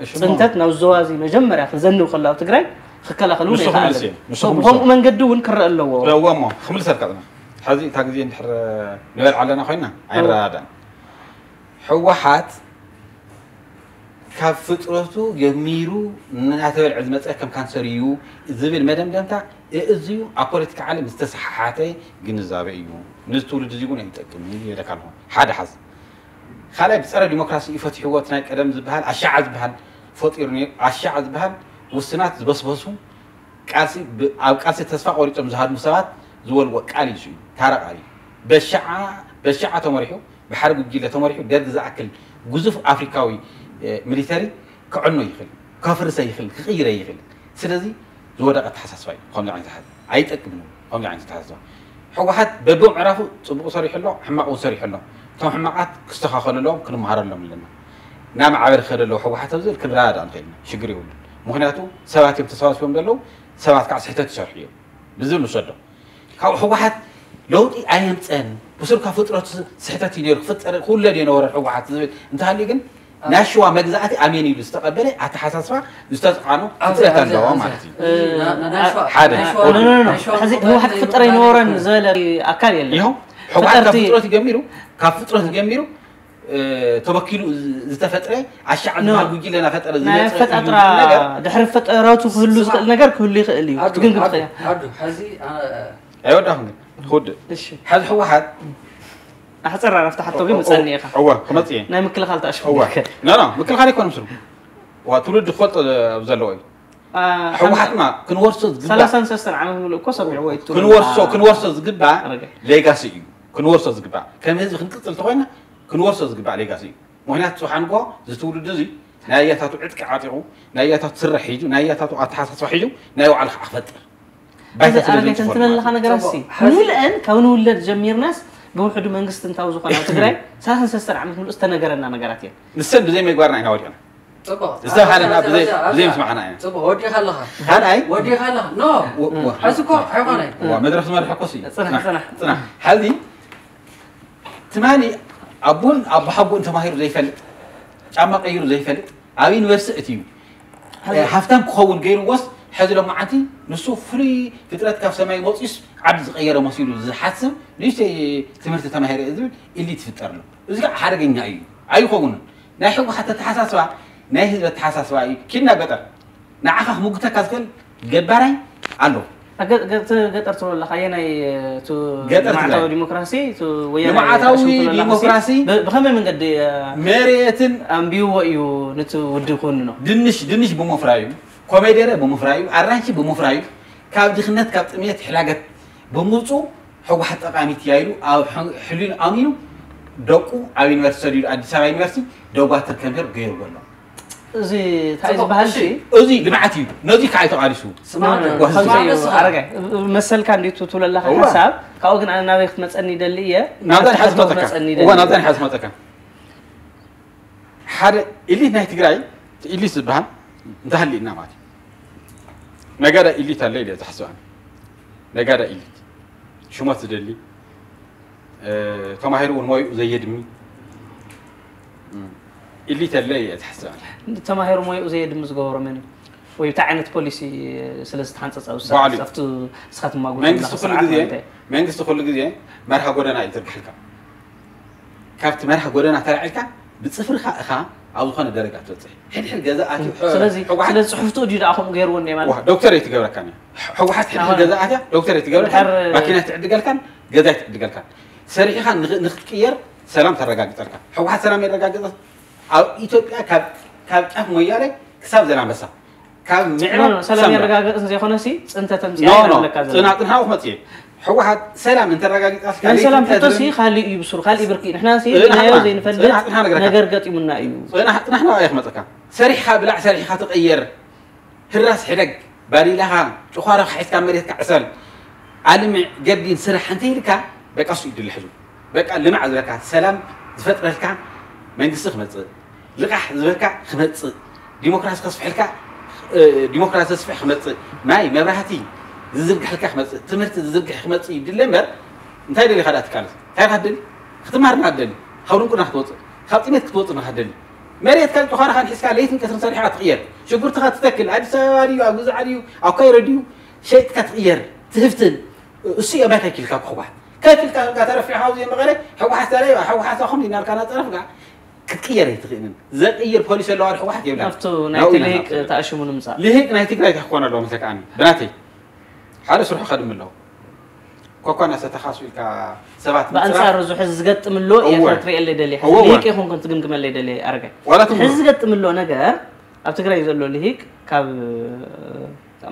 سنتة نعوز زوازي مجمرة فزنو خلاه تقرأ ክከላኸል እውን ይኽእል መንገዲ እውን ክረአ ኣለዎ እዋ እሞ ክምልሰልካ ፅና ሕዚ እታ ግዜ እንድሕር ንበልዓ ኣለና ኮይንና ኣይንረዳዳእን ሕወሓት ካብ ፍጥረቱ ጀሚሩ እናተበልዐ ዝመፀ ከም ካንሰር እዩ ዝብል መደምደምታ እዚዩ ኣብ ፖለቲካ ዓለም ዝተሰሓሓተ ግንዛቤ እዩ ነዚ ትውልድ እዚ እውን ኣይጠቅም ይብለካ ኣለኹ ሓደ ሓዝ ካልኣይ ብፀረ ዲሞክራሲ እዩ ፈትሕዎት ናይ ቀደም ዝበሃል ኣሻዓ ዝበሃል ፈጢሩ ኣሻዓ ዝበሃል وسنات بس بسهم كاسي ب... أو كاسي تصفى قريتهم زهاد مسابات زول وقالي شو تارق علي بشعة بشعة تمرحو بحرق الجيل تمرحو قد زعكل جزف أفريقاوي ميليتاري كعنو يخل كافر سيخل غير يخل سلزي زور دقت حساس فاي قام لعين تحد عيد أكمل قام لعين تحد حق واحد ببوم عرفوا تبغوا صريح الله حماق وصريح الله تم حماقات كستخا خلنا لهم كنا مهارا لهم لنا نعم عبر خير الله حق واحد تبزل كل راد عن خيرنا شكري ولي. مخناتو سبات يوم تصارس يوم دلو سبات كعس حتى تشرحي بزول مشدو كاو حو واحد لو دي ايام تن بصير كفترة صحتة تنير فترة كل اللي نور حو واحد زبيت انت هاللي قن ناشوا مجزات اميني بستقبله حتى حساس ما استاذ قانو فترة دوام معتي حاده ناشوا ناشوا واحد فترة نورن زلك اكل يلا يهو حو واحد كفترة تجمله كفترة تجمله ተበኪሉ ዝተፈጥረ ዓሻዕና ጉጂ ለና ፈጠረ ዝፈጠረ ነገር ድሕሪ ፈጠራቱ ክህሉ ዝኽእል ነገር ክህሉ ይኽእል እዩ ግን ግብፀ ሕዚ ኣይወዳኹም ግን ክውድእ ሕዚ ሕወሓት ኣሕፀራ ረፍታ ሓቶ ግን መፀኒ ኢኻ እወ ክመፅ እየ ናይ ምክልኻል ተኣሽ ኖ ኖ ምክልኻል ኣይኮነ ምስሉ ዋ ትውልድ ክፈልጦ ዘለዎ እዩ ሕወሓት ማ ክንወርሶ ዝግባእ ሰላሳን ሰለስተን ዓመት ምሉእ እኮ ሰሚዕዎ ክንወርሶ ክንወርሶ ዝግባእ ሌጋሲ እዩ ክንወርሶ ዝግባእ ከም ህዝቢ ክንቅፅል ተኮይና كنورسز قبع لي قاسي مهنات سبحان الله زتول الجزي نايتها تعد كعاتقه نايتها تسرح يجو نايتها تعد حاسة صح يجو نايو على خفت بس أرجع تنتمي لخان قراسي مو الآن كون ولد جمير ناس بقول حدو من قصة انت وزوقنا تقرأي ساسا سسر عم تقول استنى قرنا أنا قراتي نسن بزي ما يقارنا هنا وجهنا زين هذا ما بزي بزي مش معناه يعني صبا وجه خلاها هل أي وجه خلاها نو حسكو حيوانين ومدرسة ما رح قصي صنع صنع صنع هذه ثمانية ኣቦን ኣብ ሓጎን ተማሂሩ ዘይፈልጥ ጫማ ቀይሩ ዘይፈልጥ ኣብ ዩኒቨርሲቲ እቲ እዩ ሃፍታም ክኸውን ገይርዎስ ሕዚ ሎ መዓንቲ ንሱ ፍሉይ ፍጥረት ካብ ሰማይ መፂስ ዓዲ ዝቀየረ መሲሉ ዝሓስብ ንእሽተይ ትምህርቲ ተማሂረ ዝብል ኢሊ ትፍጠር ሎ እዚ ከዓ ሓደገኛ እዩ ኣይኮውንን ናይ ሕጉሓት ኣተሓሳስባ ናይ ህዝቢ ኣተሓሳስባ እዩ ኪድና ገጠር ንዓኻ ክምጉተካ ዝክእል ገባራይ ኣሎ ገጠር ትብሎ ኣለካ ኣየናይ ልምዓታዊ ዲሞክራሲ ልምዓታዊ ዲሞክራሲ ብከመይ መንገዲ መሬትን ኣንቢብዎ እዩ ነቲ ውድብ ኮንኖ ድንሽ ድንሽ ብምፍራይ እዩ ኮሜደረ ብምፍራይ እዩ ኣራንሺ ብምፍራይ እዩ ካብ ድኽነት ካብ ጥሜት ሕላገት ብምውፁ ሕወሓት ጠቃሚት እያ ኢሉ ኣብ ሕሉል ኣሚኑ ደቁ ኣብ ዩኒቨርሲቲ ሰዲዱ ኣዲስ ኣበባ ዩኒቨርሲቲ ደጓ ተርከምር ገይሩ ዘሎ እዚ እንታይ ዝበሃል እዚ ልምዓት እዩ ነዚ ከዓ ተቃሪሱ መሰልካ እንዴቱ ትብሎ ኣለካ ሓሳብ ካብኡ ግን ኣነ ናበይ ክትመፀኒ ይደሊ እየ ናብዛን ሓዝ መፀካ ናብዛን ሓዝ መፀካ ሓደ ኢሊት ናይ ትግራይ ኢሊት ዝበሃል እንተሃሊእና ማለት እዩ ነጋዳ ኢሊት ኣለ ኢለ ዝሓስባ ነጋዳ ኢሊት ሽሞት ዝደሊ ተማሂሩ እውን ሞይኡ ዘየድሚ اللي تلاقي تحسن تماهر مو زيد مزغور من ويبتع تاع عينت بوليسي سلسة حنصص أو سخت سخت ما أقول ما عندي سخول قديم ما عندي سخول قديم ما رح أقول أنا يترك حلقة كابت ما رح أقول أنا ترى حلقة بتصفر خا خا أو خان درجة توصي حد حلقة ذا أكيد سلسي سلسي حفظتوا جدا أخوهم غير وني ما دكتور يتقبل كان هو حس حد حلقة ذا أكيد دكتور يتقبل كان لكن تقبل كان قذت تقبل كان سريع خان نخ نخ كير سلام ترجع تقبل كان هو حس سلام يرجع قذت ኣብ ኢትዮጵያ ካብ ጫፍ ሞያሌ ክሳብ ዘናበሳ ካብ ምዕራብ ሰላም የረጋገፅ ዘይኮነ ሲ ፅንተተ ምፅና ጥንሃ ክመፅ እዩ ሕወሓት ሰላም እንተረጋጊፅካ ሰላም ሕቶ ሲ ካሊእ እዩ ብሱር ካሊእ ብርቂ ንሕና ሲ ናዮ ዘይንፈልጥ ነገር ገጢሙና እዩ ጥናሕና የ ክመፅካ ሰሪሕካ ብላዕ ሰሪሕካ ትቕየር ህራስ ሕደግ ባሊላኻ ጭኳሮ ካሒትካ መሬትካ ዕሰል ኣልምዕ ገዲን ስራሕ እንተይልካ በቃ ሱ እዩ ድልሕዙ በቃ ልምዕ ዝበካ ሰላም ዝፈጥረልካ መንግስቲ ክመፅእ ልቃሕ ዝበልካ ክመፅእ ዲሞክራሲ ከስፍሕልካ ዲሞክራሲ ተስፍሕ ክመፅእ ማይ መብራህቲ ዝዝርግሕልካ ክመፅእ ትምህርቲ ዝዝርግሕ ክመፅእ እዩ ድለ እምበር እንታይ ደሊኻ ዳ ትካልስ እንታይ ካትደሊ ክትምሃር ናትደሊ ካብ ድንቁና ክትወፅእ ካብ ጥሜት ክትወፅእ ንካትደሊ መሬትካ ጭዃንካ ንሒዝካ ለይትን ቀትርን ሰሪሕካ ትቕየር ሽጉርትካ ትተክል ኣዲስ ኣበባ ድዩ ኣብ ጉዝዓ ድዩ ኣብ ካይሮ ድዩ ሸይጥካ ትቕየር ትህፍትን እሱ እዮ ማይ ከኪልካ ክሕጓት ከኪልካ ተረፊዕካ ዚ መቐለ ሕጓሓት ሕጓሓት ኹም ኢናልካ ናፀረፍካ ክቅየር ኣይትኽእልን ዘቅይር ፖሊስ ኣለዋ ድሕዋ ሓት የብላ ኣብቲ ናይቲ ልሂቅ ተኣሽሙ ንምፃእ ልሂቅ ናይ ትግራይ ክኾን ኣለዎ መተከኣኒ ብናተይ ሓደ ስርሑ ከድም ኣለዎ ኮኳ ናሰተኻሱ ኢልካ ሰባት ብኣንፃር እዚ ሕዚ ዝገጥምሎ እየ ክትሪእየለ ይደልየ ልሂቅ ይኹን ክን ትግምግመለ ይደልየ ኣርጋይ ሕዚ ዝገጥምሎ ነገር ኣብ ትግራይ ዘሎ ልሂቅ ካብ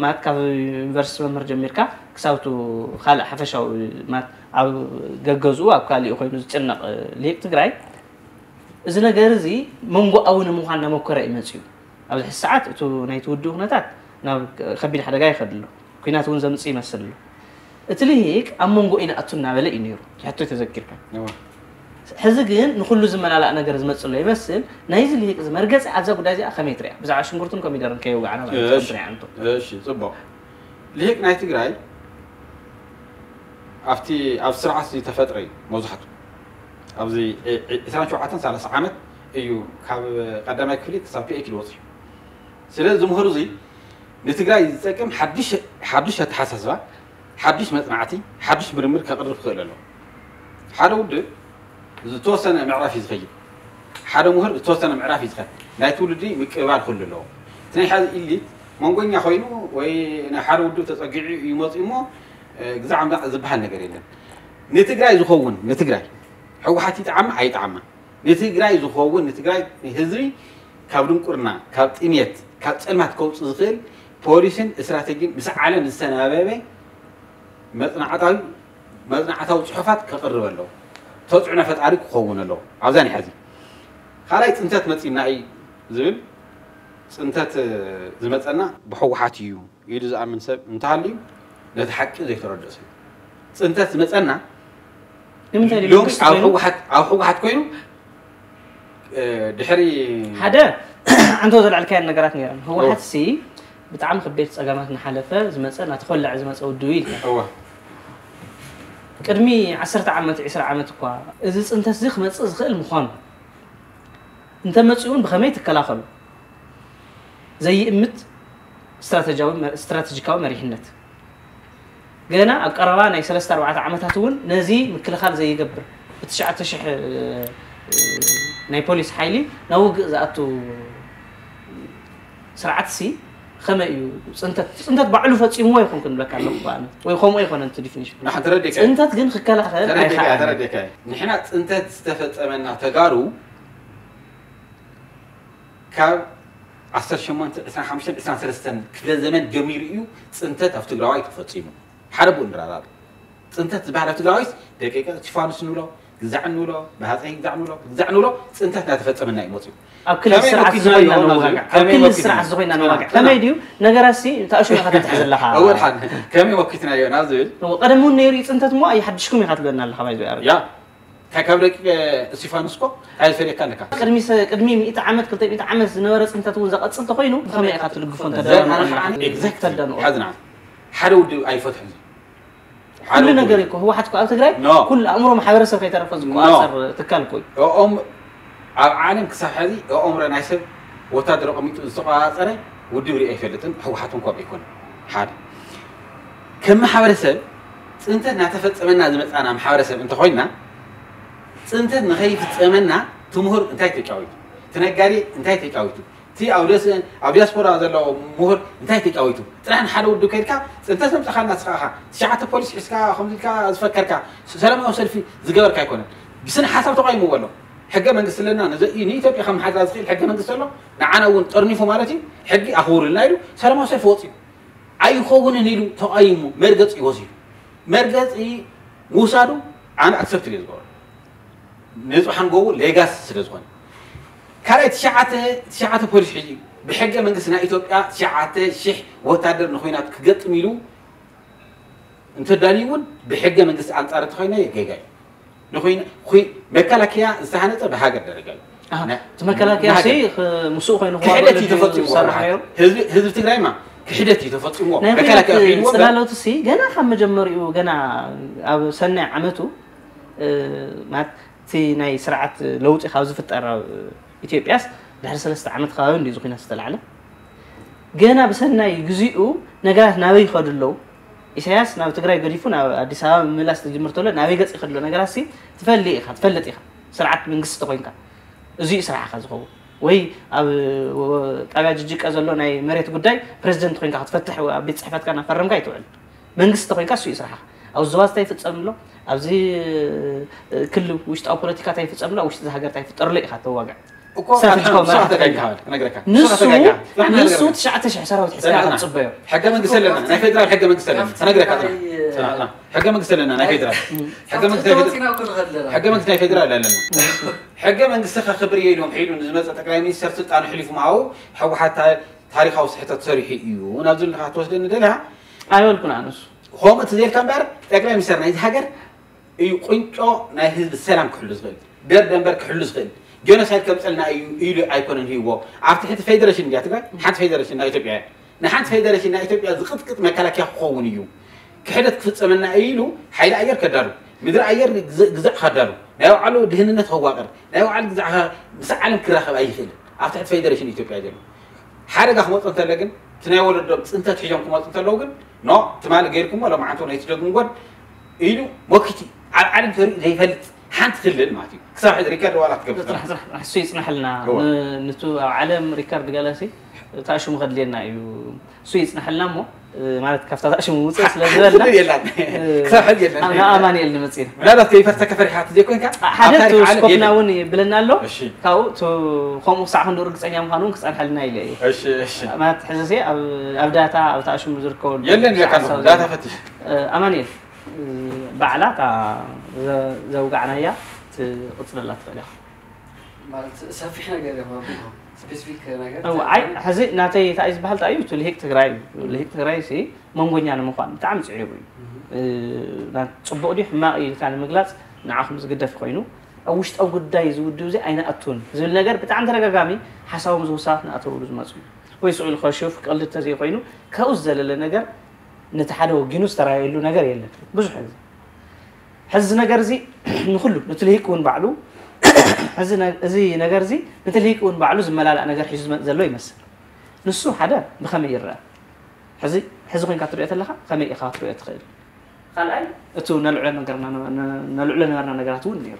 ማለት ካብ ዩኒቨርሲቲ መምህር ጀሚርካ ክሳብቱ ካልእ ሓፈሻዊ ኣብ ገገዝኡ ኣብ ካሊእ ኮይኑ ዝጭነቕ ልሂቅ ትግራይ إذا نجار زي منجو أو نموه أنا مكرة إيمانسيو أو الساعات تو نيتودو هنا أنا نا خبير حدا جاي خدلو كنا تون زمن سيما سلو أتلي هيك أم منجو إنا أتون نعمل إنيرو حتى تذكرك حزقين نقول أنا جرز ما تصلي بس نايزل هيك إذا مرجع أذا قدازي أخمي تريا بس عشان قرتم كم يدرن كيو عنا ما تري عنتو إيش تفتري موزحتو أبزي إسمان شو حاتن سالس عامد أيو كاب قدام أي كفلي كسب أي كيلو وصي سيرة زمهر زي نتقرا يتكلم حدش حدش هتحسس بقى حدش ما معتي حدش برمير كقرب خير له حلو ده توصلنا معرف يزغي حلو مهر توصلنا معرف يزغي لا تولدي مكبار خل له تاني حد اللي مانقولنا خوينه وين حلو ده تتقعي يموت إمه زعم زبحة نقرينه نتقرا يزخون نتقرا حوحات يتعم عيتعم نتجري زخون نتجري هزري كابدون كرنا كاب إميت كاب سلمات كوبس زغل بوليسن استراتيجي بس على من السنة بابي ما نعطاه ما نعطاه صحفات كقرب له تطعنا فتعرك خون له عزاني حزي خلايت انت ما تسمع اي زين انت زمتنا بحوحات يو يدز عمن سب انت علي لا تحكي زي ترجسي انت مثلا لونكس عاو حوج حت عاو حوج حت كوينو دحري هذا عنده زرع الكائن نجارات نيران يعني. هو حد سي بتعم خبيت سجامات نحلفة زمسة نتخلع زمسة ودويل هو ቅድሚ 10 ዓመት ዓመት እኳ እዚ ፅንተት እዚ ክመፅእ ዝኽእል ምዃኑ እንተመፅኡን ብኸመይ ትከላኸሉ ዘይእምት ስትራተጂካዊ መሪሕነት جنا أقربا ناي سلست أربعة عمتها نزي من كل خال زي جبر بتشع تشح ناي بوليس حالي نوق زاتو سرعة سي خم أيو أنت أنت تبع له فتش مو يخون كن بكال له بعد ويخون مو يخون أنت ديفينش أنت تجن خكلا خير ترى ديكاي ترى ديكاي نحنا أنت استفدت من تجارو كاب عصر شمان سنة خمسة سنة سنة سنة كل زمن جميل أيو أنت تفتقر وايد فتش مو حرب ونرارار سنتات بحر تقاويس دقيقة تفانس نولو زعنولو بهذا هيك زعنولو زعنولو سنتات نتفت من أي موتيو أكل السرعة زوينا نواقع أكل السرعة زوينا نواقع كم يديو نجراسي تأشر خاطر تحزن لها أول حاجة كم وقتنا يا نازل أنا مو نيري سنتات مو أي حد شكون يخاطر لنا الحماية يا كابريك سيفانوسكو هاي الفريق كان كان كرمي كرمي ميت عمد كل طيب ميت عمد زنورس انت تقول زقت سنتقينو خمي قاتل قفون تدار اكزاكت تدار حزن حرود اي فتح كل نقر يكون هو حد كل تقرأ no. كل أمره محاورس في تلفاز كل no. أسر تكالكوي أم عالم كسحري أمر ناسب وتدري أمي تنصق أسرة ودوري أي فلتن هو حد كم يكون حاد كم محاورس أنت نعتفت أمنا زي ما أنا محاورس أنت خوينا أنت نخيف أمنا تمهر أنت تكاوي تنقاري أنت تكاوي እቲ ኣብ ዲያስፖራ ዘለዎ ምሁር እንታይ ተጫዊቱ ጥራሕን ሓደ ውዱ ከይድካ ፅንተ ሰምፅካ እናስኻኻ ትሽዓተ ፖሊስ ሒዝካ ከምዚልካ ዝፈከርካ ሰላማዊ ሰልፊ ዝገበርካ ኣይኮነን ብስነ ሓሳብ ተቃይምዎ ኣሎ ሕገ መንግስቲ ኣለና ንኢትዮጵያ ከም ሓድራ ዝኽእል ሕገ መንግስቲ ኣሎ ንዓነ እውን ጠርኒፉ ማለት እዩ ሕጊ ኣኽብሩልና ኢሉ ሰላማዊ ሰልፊ ወፅ እዩ ኣይኸውንን ኢሉ ተቃይሙ መርገፂ እዩ መርገፂ ምውሳዱ ዓነ ኣክሰብት እየ ንፅሓንጎቡ ሌጋስ ስለ ዝኾነ كاري تشعته تشعته بوليس حجي بحجة من قسنا إثيوبيا تشعته شح وتادر نخوينات كجت ميلو أنت دانيون بحجة من قس عن طارت خوينا يجيجاي نخوين خوي مكالكيا استهانته بهاجر درجال أه تمكالكيا شيخ مسوق خوينا كحدتي تفضل هذب هذب تقرأي ما كحدتي تفضل مو نعم، مكالكيا حين استلالة تسي جنا خم جمريو جنا أو سنة عمته آه، مات تي ناي سرعة لوت إخاوز في ኢትዮጵያስ ድሕሪ ሰለስተ ዓመት ከባቢ እንዲ ዝኮነ ዝተላዓለ ገና ብሰናይ ግዜኡ ነገራት ናበይ ይኸዱ ኣለዉ ኢሳያስ ናብ ትግራይ ገዲፉ ናብ ኣዲስ ኣበባ ምምላስ ትጅምር ተሎ ናበይ ገፅ ይኸዱ ኣሎ ነገራት ሲ ትፈልጥ ኢኻ ትፈልጥ ኢኻ ስርዓት መንግስቲ ተኮይንካ እዚ ስራሕካ ዝኸውን ወይ ኣብ ጣብያ ጅጅቃ ዘሎ ናይ መሬት ጉዳይ ፕሬዚደንት ኮንካ ክትፈትሕ ኣብ ቤት ፅሕፈትካ እናፈረምካ ይትውዕል መንግስቲ ኮንካ እሱ እዩ ስራሕካ ኣብ ዞባ እንታይፍፀም ኣሎ ኣብዚ ክልል ውሽጣዊ ፖለቲካ እንታይፍፀም ኣሎ ኣብ ውሽጢ ሃገር እንታይፍጠርሎ ኢካ ተዋግዕ نصو نصو تشعتش عشرة وتحسها تصبيو حقا ما قسل لنا انا كيدرا حقا ما قسل لنا انا قدرا انا حقا ما قسل لنا انا كيدرا حقا ما قسل حقا ما قسل كيدرا لا لا حقا ما قسل خبري يلوم حيلو نزمز تقراي مينستر سلطان حليف معو حو حتى تاريخاዊ ስሕተት ሰሪሑ እዩ ናብዚ ንኻ ትወስደኒ ደልሃ ኣይበልኩን ኣነሱ ከምኡ እቲ ዘልካ እምበር ጠቅላይ ሚኒስተር ናይዚ ሃገር እዩ ቁንጮ ናይ ህዝቢ ሰላም ክሕሉ ዝኽእል ደርደ እምበር ክሕሉ ዝኽእል ጆኖሳይድ ከምፀልና እዩ ኢሉ ኣይኮነን ሂብዎ ኣብቲ ሕቲ ፌደሬሽን እያ ትግራይ ሓንቲ ፌደሬሽን ናይ ኢትዮጵያ ንሓንቲ ፌደሬሽን ናይ ኢትዮጵያ ዝቕጥቅጥ መከላከያ ክኸውን እዩ ክሕደት ክፍፀመና እዩ ኢሉ ሓይሊ ኣየር ከዳሉ ምድሪ ኣየር ግዛዕ ከዳሉ ናይ ባዕሉ ድህንነት ከዋቅር ናይ ባዕሉ ግዛዕ ምስ ዓለም ክራኸብ ኣይኽእልን ኣብቲ ሕቲ ፌደሬሽን ኢትዮጵያ ዘሎ ሓደጋ ክመፁ እንተለ ግን እቲ ናይ ወለዶም ፅንተት ሒዞም ክመፁ እንተለዉ ግን ኖ ትማሊ ገይርኩሞ ሎምዓንቲ ናይቲ ደግንጎን ኢሉ ወኪቲ ኣብ ዓለም ተሪኡ ዘይፈልጥ ሓንቲ ክልል ማለት እዩ صاحب ريكاردو ولا تقبل راح راح راح سوي يسمح لنا نتو عالم ريكاردو جالاسي تاشم غد لنا سوي يسمح لنا مو ማለት ካብታ ተኣሽሙ ውፅእ ስለዝበላ ክሳብ ሕጂ የለን ንኣማኒኤል ንመፅእ ላላ ከይፈርተከ ፈሪሓት ዘይኮንካ ሓደ ስኮፕና እውን ይብለና ኣሎ ካብኡ ከምኡ ክሳዕ ክንዶ ርግፀኛ ምኳኑ እውን ክፀንሐልና ኢለ እዩ ማለት ሕዚ ሴ ኣብ ዳታ ኣብ ተኣሽሙ ዝርከበሉ የለን ዳታ ፈትሽ ኣማኒኤል በዓላ ዘውጋዕናያ ፅላትኽእል ኢኻ ሕዚ ናተይ እንታይ ዝበሃል እዩ ልሂቅ ትግራይ እዩ ልሂቅ ትግራይ መንጎኛ ንምኳን ብጣዕሚ ፅዕቡ እዩ ፅቡቅ ድዩ ሕማቅ እዩ ኢልካ ንምግላፅ ንዓኹም ዝግደፍ ኮይኑ ኣብ ውሽጣዊ ጉዳይ ዝውድብ ዘ ኣይነኣቱን ዝብል ነገር ብጣዕሚ ተደጋጋሚ ሓሳቦም ዝውሳት ንኣተውሉ ዝመፁ ወይ ስዕሉ ከሽፍ ቀልድ ተዘይኮይኑ ካብኡ ዝዘለለ ነገር ነቲ ሓደ ወጊኑ ዝተራየሉ ነገር የለን ብዙሕ እዩ هز نجرزي نخلو نتلهيك ونبعلو هز نزي نجرزي نتلهيك ونبعلو زم لا لا نجر حيز زلو يمس نسو حدا بخمي يرى حزي حزي قين كاتريات الله خمي إخاف ريات خير قال أي أتو نلعل نجرنا نلعل نجرنا نجرات ونير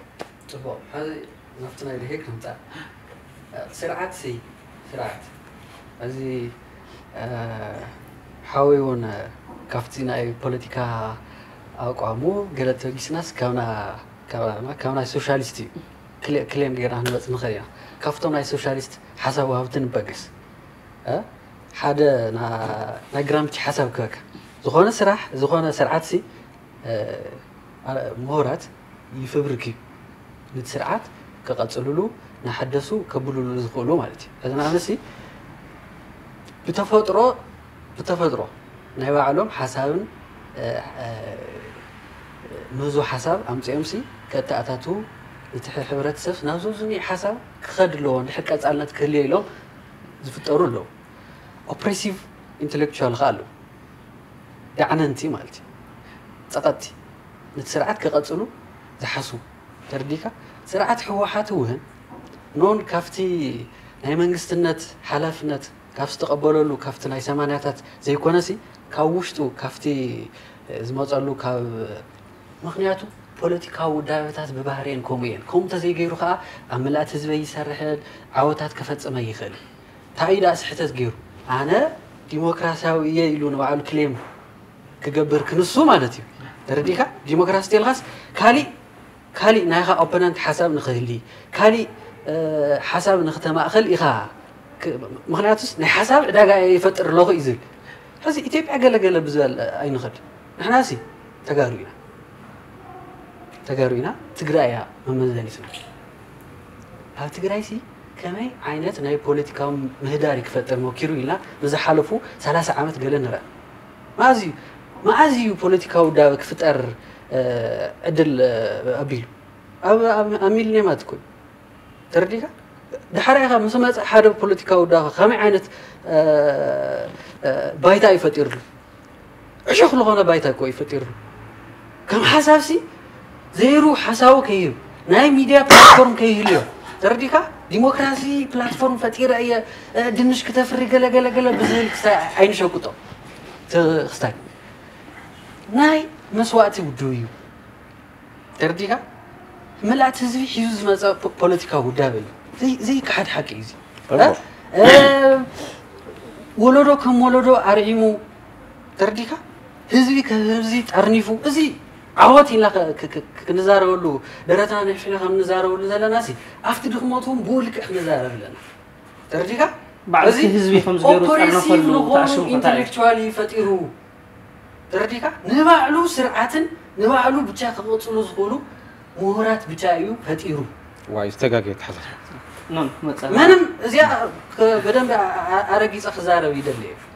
تبا هذي نفتنا إلى هيك نمتع سرعات سي سرعات هذي حاوي ون أي بوليتيكا ኣቋሙ ገለ ተጊስናስ ካብ ናይ ሶሻሊስት እዩ ክሌም ጌርና ክንበፅ ንኽእል ኢና ካብቶም ናይ ሶሻሊስት ሓሳብ ወሃብቲ ንበገስ ሓደ ናይ ግራምቲ ሓሳብ ክበካ ዝኾነ ስራሕ ዝኾነ ስርዓት ሲ ምሁራት ይፍብርክ እዩ ነቲ ስርዓት ክቐፅልሉ ንሓደሱ ከብልሉ ዝኽእሉ ማለት እዩ እዚ ንኣብነት ብተፈጥሮ ብተፈጥሮ ናይ ባዕሎም ሓሳብን ነዙ ሓሳብ ኣምፅኦምሲ ከተኣታቱ እቲ ሕብረተሰብ ናብዚ ዝኒአ ሓሳብ ክኸድ ኣለዎ ንድሕር ቀፃልነት ክህልየ ኢሎም ዝፍጠሩ ኣለዉ ኦፕሬሲቭ ኢንተሌክቹዋል ከ ኣለዉ ዳዕነንቲ ማለት እዩ ፀቐጥቲ ነቲ ስርዓት ክቐፅሉ ዝሓስቡ ተርዲካ ስርዓት ሕወሓት እውን ኖን ካብቲ ናይ መንግስትነት ሓላፍነት ካብ ዝተቐበለሉ ካብቲ ናይ ሰማንያታት ዘይኮነሲ ካብ ውሽጡ ካብቲ ዝመፀሉ ካብ ምክንያቱ ፖለቲካዊ ውዳበታት ብባህርየን ከምኡ እየን ከምኡ እንተዘይገይሩ ከዓ ኣብ መላእቲ ህዝበ ይሰርሕን ዓወታት ከፈፅመ ይኽእል እንታይ ዳ ስሕተት ገይሩ ኣነ ዲሞክራሲያዊ እየ ኢሉ ንባዕሉ ክሌም ክገብር ክንሱ ማለት እዩ ተረዲእካ ዲሞክራሲ ተልካስ ካሊእ ካሊእ ናይኻ ኦፖናንት ሓሳብ ንክህሊ ካሊእ ሓሳብ ንክተማእኸል ኢኻ ምክንያቱስ ናይ ሓሳብ ዕዳጋ ይፈጥር ኣለኹ እዩ ዝብል ሕዚ ኢትዮጵያ ገለገለ ብዝበል ኣይንኽእል ንሕና ሲ ተጋሩ ኢና تجارينا تجرايا ممزلتنا هل تجراي سي كمي عينت ناي بوليتيكا مهداري كفتر موكيرو إلا مزح حلفو سلاسة عامت قلن رأى ما عزيو ما عزيو بوليتيكا وداو كفتر أدل أبيلو أب أميل نيما تكون ترديكا دحرا يا خامس ما حرب بوليتيكا وداو خامع عينت بايتا يفتر له عشو خلقونا بايتا كوي يفتر له كم حساسي زيرو حساو كير ناي ميديا بلاتفورم كيهليو ترديكا ديموكراسي بلاتفورم فتيرة أي دنش كتفري قلا قلا قلا بزيلك سا عين شو كتو تخستاك ناي مسواتي ودويو ترديكا ملا تزوي حيوز مزا بوليتيكا ودابل زي زي كحد حكي زي ولودو كم ولودو أرعيمو ترديكا هزوي كهزوي أرنيفو زي, عوات إلا كنزارة ولو درتنا نحشي خم نزارة ولو زلا ناسي أفتي دخمتهم بولك نزارة لنا ترجيكا بعزي هزبي خمس جروس أوبريسيف نغون إنتلكتوالي فتيرو ترجيكا نبعلو سرعة نبعلو بتشا خمطلو زخولو مهورات بتاعيو فتيرو واي استقاقي تحضر نعم مثلا منم زي بدن أرقيس أخزارة ويدليه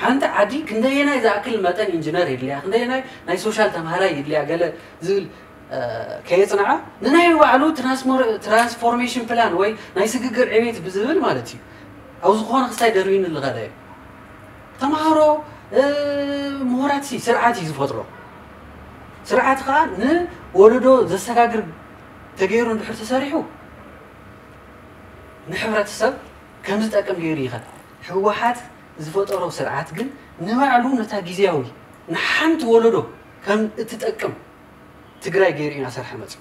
هانت عادي كندا ينا إذا أكل مثلا إنجنير يدلي كندا ينا ناي سوشيال تمارا يدلي على زول كيف صنعه ننهي وعلو ترانسمور ترانسفورميشن بلان وي ناي سكجر عميت بزول مالتي أو زخوان خصاي دروين الغداء تمارو مهراتي سرعتي زفطرو سرعات خا ن ولدو زسكاجر تغيرون بحر تسارحو نحمرت السب كم زتاكم يريخا حوحات زفطرو سرعات كن نبعلو نتا غيزياوي نحنت ولدو كم تتقم تگراي غيرينا سرح مات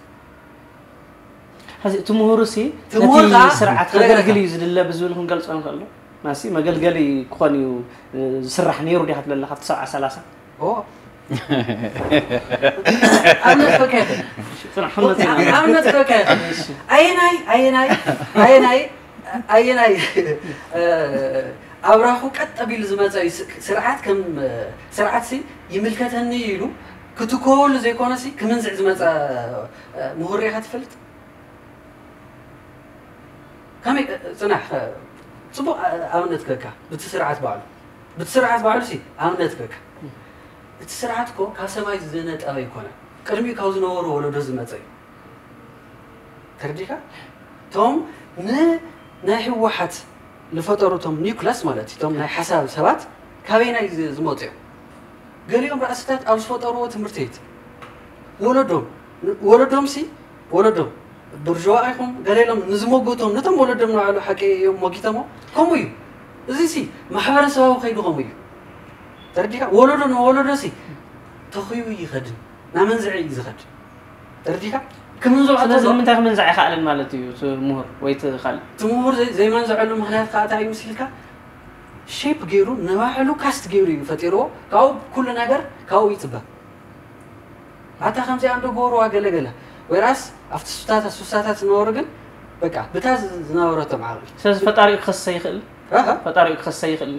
هذه تمهورسي تمهور سرعات غلغل يزدل بزولهم قلص قالو ماسي ما قلقلي كونيو سرح نيرو دي حت لله حت ساعه 30 او I'm not okay. I'm not okay. I and I, I and I, I and I, I and I. ኣብራኹ ቀጥ ኣቢሉ ዝመፀ እዩ ስርዓት ከም ስርዓት ሲ ይምልከተኒ ኢሉ ክትከበሉ ዘይኮነ ሲ ክምንዝዕ ዝመፀ ምሁር ኢካ ትፈልጥ ከመይ ፅናሕ ፅቡቅ ኣብነት ክህካ ብቲ ስርዓት ባዕሉ ብቲ ስርዓት ባዕሉ ኣብነት ክህካ እቲ ስርዓት ኮ ካብ ሰማይ ዝነጠበ ይኮነ ቅድሚኡ ካብ ዝነበሩ ወለዶ ዝመፀ እዩ ተርዲካ እቶም ንናይ ህወሓት لفترة توم نيكلاس مالتي توم ناي حساب سبات كابينا زموتي قاليهم رأستات أو فترة وتمرتيت ولدهم ولدهم سي ولدهم برجوائهم قاليهم نزمو قوتهم نتم ولدهم نعالو حكي يوم وقيتهم كموي زي سي ما حبار سواه خيبو غموي ترديها ولدهم ولدهم سي تخيو يخدم نامنزعي يزخد ترديها ክምንዝዖ ስለዚምንታይ ክምንዛዕ ይኽኣለን ማለት እዩ ምሁር ወይ ትኻል እቲ ምሁር ዘይመንዝዐሉ ምክንያት ከዓ እንታይ ምስልካ ሼፕ ገይሩ ንባዕሉ ካስት ገይሩ እዩ ፈጢርዎ ካብኡ ኩሉ ነገር ካብኡ ይፅበ ሓታ ከምዚኣ እንዶ ገበርዋ ገለገለ ወይራስ ኣብቲ ሱስታታት ሱስታታት ዝነበሩ ግን በቃ ብታ ዝነበረቶም ዓቕ ስለዚ ፈጣሪኡ ክኸሰ ይኽእል ፈጣሪኡ ክኸሰ ይኽእል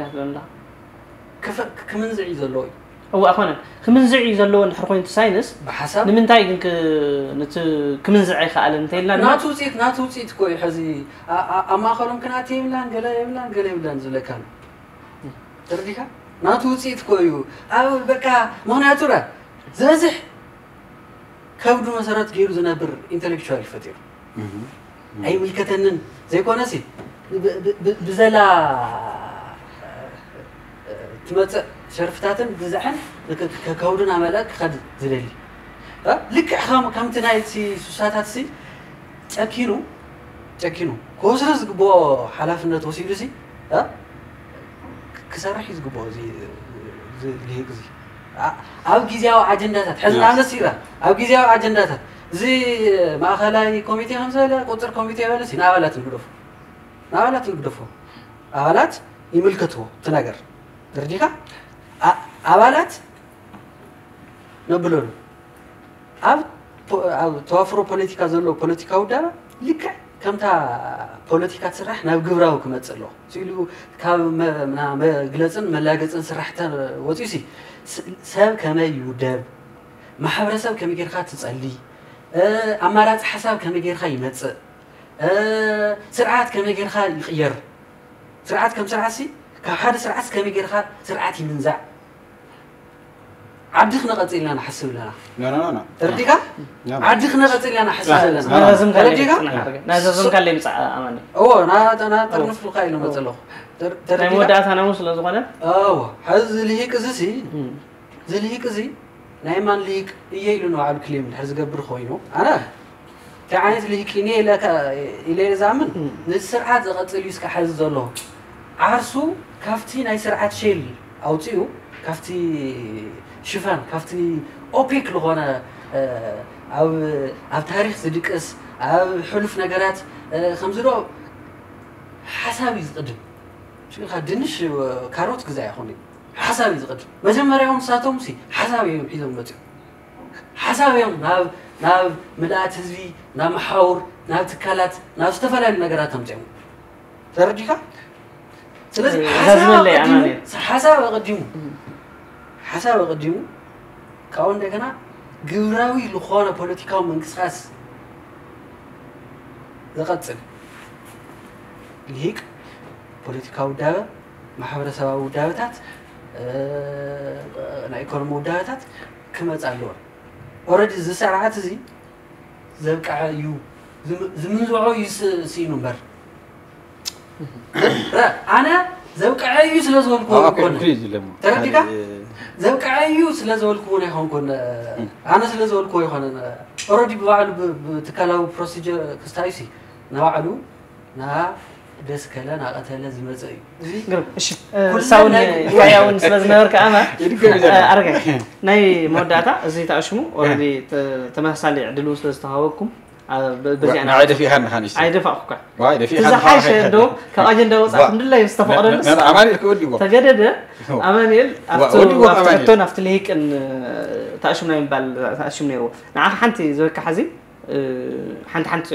ክምንዝዕ እዩ ዘለዎ እዩ እዋ ክምንዝዕ እዩ ዘለዎ ድሕር ኮይኑ ሳይንስ ብሓሳብ ንምንታይ ግን ነቲ ክምንዝዕ ኣይከኣለን እንተይልና ናቲ ውፅኢት ናቲ ውፅኢት ኮ ሕዚ ኣብ ማእኸሎም ክናት የብላን ገለ የብላን ገለ የብላን ዝብለካ ተረዲካ ናቲ ውፅኢት ኮዩ ኣብ በቃ ምክንያቱ ራ ዝበዝሕ ከብዱ መሰረት ገይሩ ዝነብር ኢንተሌክቹዋል ይፈጢሩ ኣይምልከተንን ዘይኮነሲ ብዘላ ትመፅእ ሸርፍታትን ብዝሐን ከከውድን ኣመላ ክኸድ ዝደሊ ልክዕ ከምቲ ናይ ሱሳታት ሲ ጨኪኑ ጨኪኑ ክወስደ ዝግብኦ ሓላፍነት ወሲዱ ሲ ክሰርሕ እዩ ዝግብኦ ዝህግ እዚ ኣብ ግዜያዊ ኣጀንዳታት ሕዚ ንኣብነት ኢራ ኣብ ግዜያዊ ኣጀንዳታት እዚ ማእኸላይ ኮሚቴ ከምዝበለ ቁፅር ኮሚቴ በለ ንኣባላት ንግደፎ ንኣባላት ንግደፎ ኣባላት ይምልከትዎ እቲ ነገር ድርዲካ አባላት ነው ብሎ ነው አብ ተዋፍሮ ፖለቲካ ዘሎ ፖለቲካ ውዳ ልክዕ ከምታ ፖለቲካ ትስራሕ ናብ ግብራዊ ክመፅእ ኣሎ ስኢሉ ካብ መግለፅን መላገፅን ስራሕተ ወፅኡ ሲ ሰብ ከመይ ይውደብ ማሕበረሰብ ከመይ ጌርካ ትፀሊ ኣማራፂ ሓሳብ ከመይ ጌርካ ይመፅእ ስርዓት ከመይ ጌርካ ይቅየር ስርዓት ከም ስርዓት كاب حد سرعت كم يجي رخا سرعتي منزع عدي خنا قتل لنا حسب لنا لا لا لا ترديك عدي خنا قتل لنا حسب لنا لازم ترديك لازم كل يوم أمانة أوه أنا أنا ترنف القائل ما تلو ترى مو ده أنا مو سلسلة زمان أوه حز اللي هيك زي زي اللي هيك زي نعم أنا ليك يجي لنا على الكلمة حز قبر خوينه أنا تعاني اللي هيك نيل لك إلى زمان نسرعة قتل يسك حز الله ዓርሱ ካብቲ ናይ ስርዓት ሼል ኣውፅኡ ካብቲ ሽፋን ካብቲ ኦፔክ ዝኾነ ኣብ ታሪክ ዝድቅስ ኣብ ሕሉፍ ነገራት ከምዚ ዶ ሓሳብ እዩ ዝቕድም ሽኻ ድንሽ ካሮት ግዛ ይኹን እዩ ሓሳብ እዩ ዝቕድም መጀመርያም ሳቶም ሲ ሓሳብ እዮም ሒዞም መፅኦም ሓሳብ እዮም ናብ ናብ ምልኣት ህዝቢ ናብ መሓውር ናብ ትካላት ናብ ዝተፈላለዩ ነገራት ኣምፅኦም ተረዲካ ስለዚ ሓሳብ ኣቐዲሙ ሓሳብ ኣቐዲሙ ካብኡ እንደገና ግብራዊ ዝኾነ ፖለቲካዊ ምንቅስቃስ ዘቐፅል ልሂቅ ፖለቲካዊ ውዳበ ማሕበረሰባዊ ውዳበታት ናይ ኢኮኖሚ ውዳበታት ክመፅ ኣለዎ ኦረዲ እዚ ስርዓት እዚ ዘብቃዐ እዩ ዝምንዝዖ እዩ ስኢኑ እምበር አነ ዘብቃዩ ስለ ዝወልኩ ተረዲካ ውን ኣይኮንኮን ኣነ ስለ ይኮነ ኦረዲ ብባዕሉ ብትካላዊ ፕሮሲጀር ክስታዩ ሲ ናባዕሉ ና ደስ ከለ ናቀተለ ዝመፀ እዩ ሳውን ያውን ስለ ዝነበርክ ኣማ ናይ መወዳእታ እዚ ተኣሽሙ ኦረዲ ተመሳሳሊ ዕድሉ ስለ عايدة في هن هن عايدة في أفكار عايدة في هن زحاش دو كأجن دو الحمد لله يستفق أرن أنا أماني كودي بو تجد ده أماني أفتو أفتو نفت ليك إن آه، تأشمنا آه، آه، من بال تأشمنا رو نعرف حنتي زوج كحزي حنت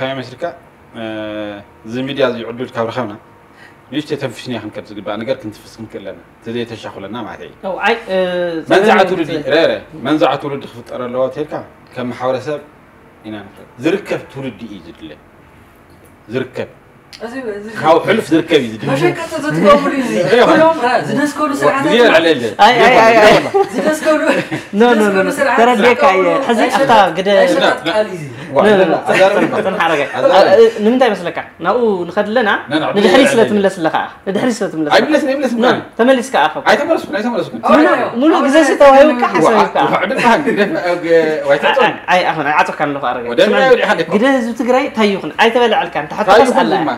أنا እዚ ሚድያ እዚ ዕዱል ካብ ረኸብና ንእሽተይ ተንፍሽን እያ ክንከብ ዝግባእ ነገር ክንትፍስ ክንክእል ኣለና ተዘየተሻኽለና ማለት እዩ መንዛዕ ትውልዲ ረረ መንዛዕ ትውልዲ ክፍጠር ኣለዎ ተልካ ከም ማሕበረሰብ ኢና ንክእል ዝርከብ ትውልዲ እዩ ዝድለ ዝርከብ هاو حلف دركبي ماشي كتتقوم لي كلهم زدنا كل سرعه ديال على اي اي اي زدنا كل نو نو نو ترى ديك اي حزي اخطا قد لا لا لا تنحرق نمتى يمسلك ناو نخد لنا ندحري سلة ملس لك ندحري سلة نعم. ملس اي ملس ملس ملس تملس كاخو اي تملس اي تملس منو غزاسي توهيو كحسن عبد اي اخونا عطوك كان له ارغ قد زب تقري تايوخن اي تبلع الكان تحط على طيب،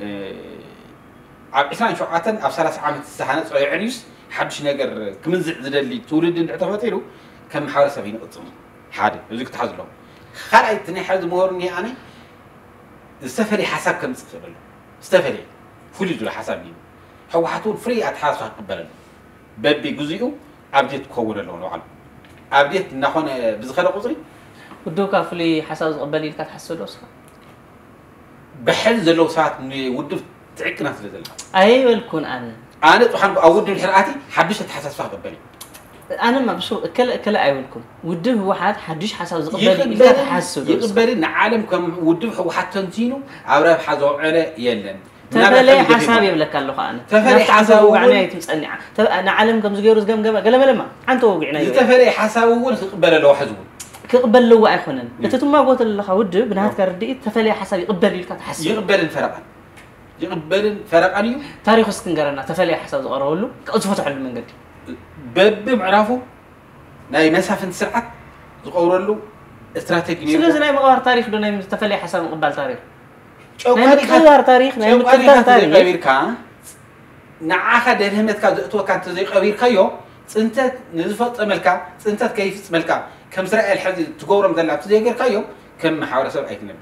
ኣብ 29 ኣብ 30 ዓመት ዝተሃነፀ ዕንዩስ ሓድሽ ነገር ክምንዝዕ ዝደሊ ትውልድ እንድዕ ተፈጢሩ ከም ማሕበረሰብ ይንቅፅሙ ሓደ እዚ ክትሓዝ ኣለዎ ካልኣይ እቲ ናይ ሕዚ ምሁር እኒሄ ኣነ ዝተፈለየ ሓሳብ ከምፅእ ክእል ኣሎ ዝተፈለየ ፍሉይ ዝብሎ ሓሳብ እዩ ሕወሓት እውን ፍሉይ ኣተሓሳስባ ክቅበል ኣሎ በቢ ግዜኡ ኣብ ዴት ክኸውን ኣለዎ ንባዕሉ ኣብ ዴት እናኾነ ብዝኸደ ቁፅሪ ውድብ ካብ ፍሉይ ሓሳብ ዝቕበል ኢልካ ትሓስብ ዶ ስኻ بحل زلو ساعات ودب تعكنا سلا زلا أيوة الكون أنا أنا طحن أود الحرقاتي حدش تحسس فيها قبلي أنا ما بشو كلا كلا أيوة الكون ودب هو حد حدش حساس قبلي إلا تحسس يقبل إن عالم كم ودب هو حتى تنزينه عبره حزو على يلن تفلي حسابي يبلك كله أنا تفلي حساب وعناية تمسألني أنا عالم كم زجيروز كم كم قلما لما أنت وقعناية تفلي حساب وقول قبل لو حزون ክቕበል قلت ኣይኮነን እቲ ትማጎት ኣለካ ውድብ ብናትካ ርድኢት ተፈለየ ሓሳብ ይቕበል ኢልካ ትሓስብ ይቕበልን ፈረቓን ይቕበልን ፈረቓን እዩ ታሪክ ስ له ተፈለየ ሓሳብ ዝቐረበሉ ዝፈትሐሉ መንገዲ በቢ ምዕራፉ ናይ መሳፍን ስርዓት ዝቐብረሉ استراتيجي سلازي ناي مقار تاريخ ده ناي تفلي حسب قبل تاريخ ناي مقبار تاريخ ناي مقار تاريخ قبيركا نعاخا درهمتكا زئتوكا انت زي قبيركا يو سنتت نزفت ملكا سنتت كيف ملكا كم زرع الحد تقول رمضان لعبت زي غير كيوم كم حاول اسوي اي تنبر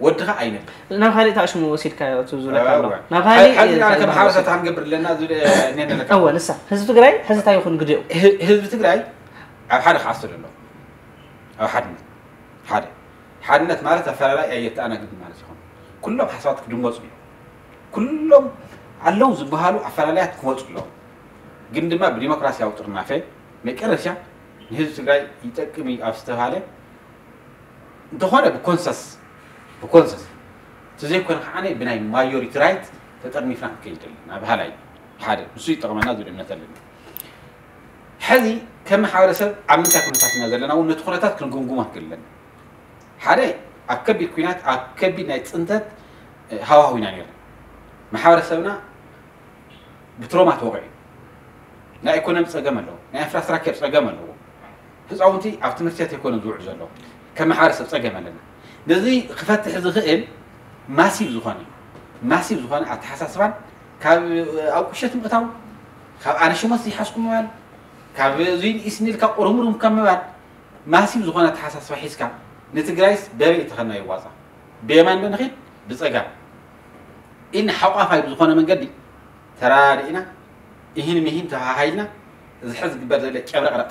ودها اي نبر انا خالي تعش مو وسيل كا تزول لك انا خالي انا كم حاول اسوي عن قبر لان هذول نين لك اول لسه حزب تقراي حزب تاي يكون قديو حزب تقراي على حد خاص له او حد حد حد نت مالته فلا ايت انا قد مالته يكون كلهم حصاتك دموز كلهم علو زبهالو افلاليات كوتلو قندما بديمقراسيا وطرنا في ንህዝቢ ትግራይ ይጠቅም እዩ ኣብ ዝተባሃለ እንተኾነ ብኮንሰስ ብኮንሰስ እተዘይኮነ ከዓ ብናይ ማዮሪቲ ራይት ተጠርኒፍና ክንከይድ ኣለና ባህላይ ሓደ ንሱ ይጠቕመና ዝብል እምነት ኣለና ሕዚ ከም ማሕበረሰብ ኣብ ምንታይ ኩነታት ኢና ዘለና እውን ነቲ ኩነታት ክንግምጉማ ክለና ሓደ ኣብ ከቢድ ኩናት ኣብ ከቢድ ናይ ፅንተት ሃዋህው ኢና ነርና ማሕበረሰብና ብትሮማ ተወቂዑ ናይ ኢኮኖሚ ፀገም ኣለዎ ናይ ኢንፍራስትራክቸር ፀገም ኣለዎ ህፃውንቲ ኣብ ትምህርትት ኣይኮነ ዝውዕ ዘሎ ከም ማሕበረሰብ ፀገም ኣለና ነዚ ክፈትሕ ዝኽእል ማሲቭ ዝኾነ እዩ ማሲቭ ዝኾነ ኣተሓሳስባን ካብ ኣብ ቁሸት ምእታው ካብ ኣነ ሸመት ዝሓዝኩ ምባል ካብ እዚ ኢስኒልካ ቁርምሩምካ ምባል ማሲቭ ዝኾነ ኣተሓሳስባ ሒዝካ ንትግራይስ በበይ ተኸና ይዋፃ ብየማን ዶ ንኽእል ብፀጋም ኢን ሓቋፋይ ብዝኾነ መንገዲ ተራዲእና ይህን ምሂን ተባሃሂልና ዝሕዝ ዝግበር ዘለ ጨብረቕረቕ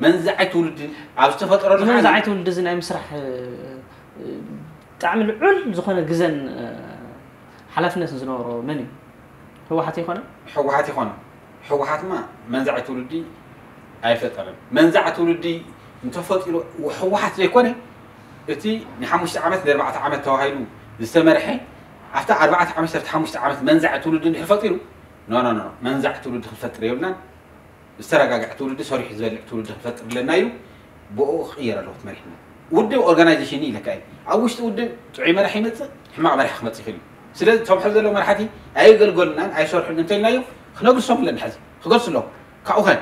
منزعت ولد عبد تفطر منزعت ولد زنا مسرح تعمل عل زخنا جزن حلفنس زنور مني هو حتى يخونه هو حتى يخونه هو حتى ما منزعت ولدي ኣይፈጠረን መንዛዕቲ ውልዲ እንተፈጢሩ ሕወሓት ዘይኮነ እቲ ንሓሙሽተ ዓመት ንኣርባዕተ ዓመት ተባሂሉ ዝተመርሐ ኣብታ ኣርባዕተ ዓመት ሓሙሽተ ዓመት መንዛዕቲ ውልዲ ድሕር ፈጢሩ ኖ ኖ ኖ መንዛዕቲ ውልዲ ክፈጥር የብልናን ዝተረጋግዕ ትውልዲ ሰሪሑ ዝበልዕ ትውልዲ ክፈጥርለና እዩ ብኡ ክቕየር ኣለዎ መሪሕና ውድብ ኦርጋናይዜሽን እዩ ለካ እዩ ኣብ ውሽጢ ውድብ ጥዑይ መራሒ ይመፅእ ሕማቕ መራሒ ክመፅእ ይኽእል እዩ ስለዚ ተምሑ ዘለዎ መራሕቲ ኣየገልገሉናን ኣይሰርሑን እንተኢልናዮ ክነግሶም ኣለና ሕዚ ክገልፁ ኣለዎ ካብኡ ኸ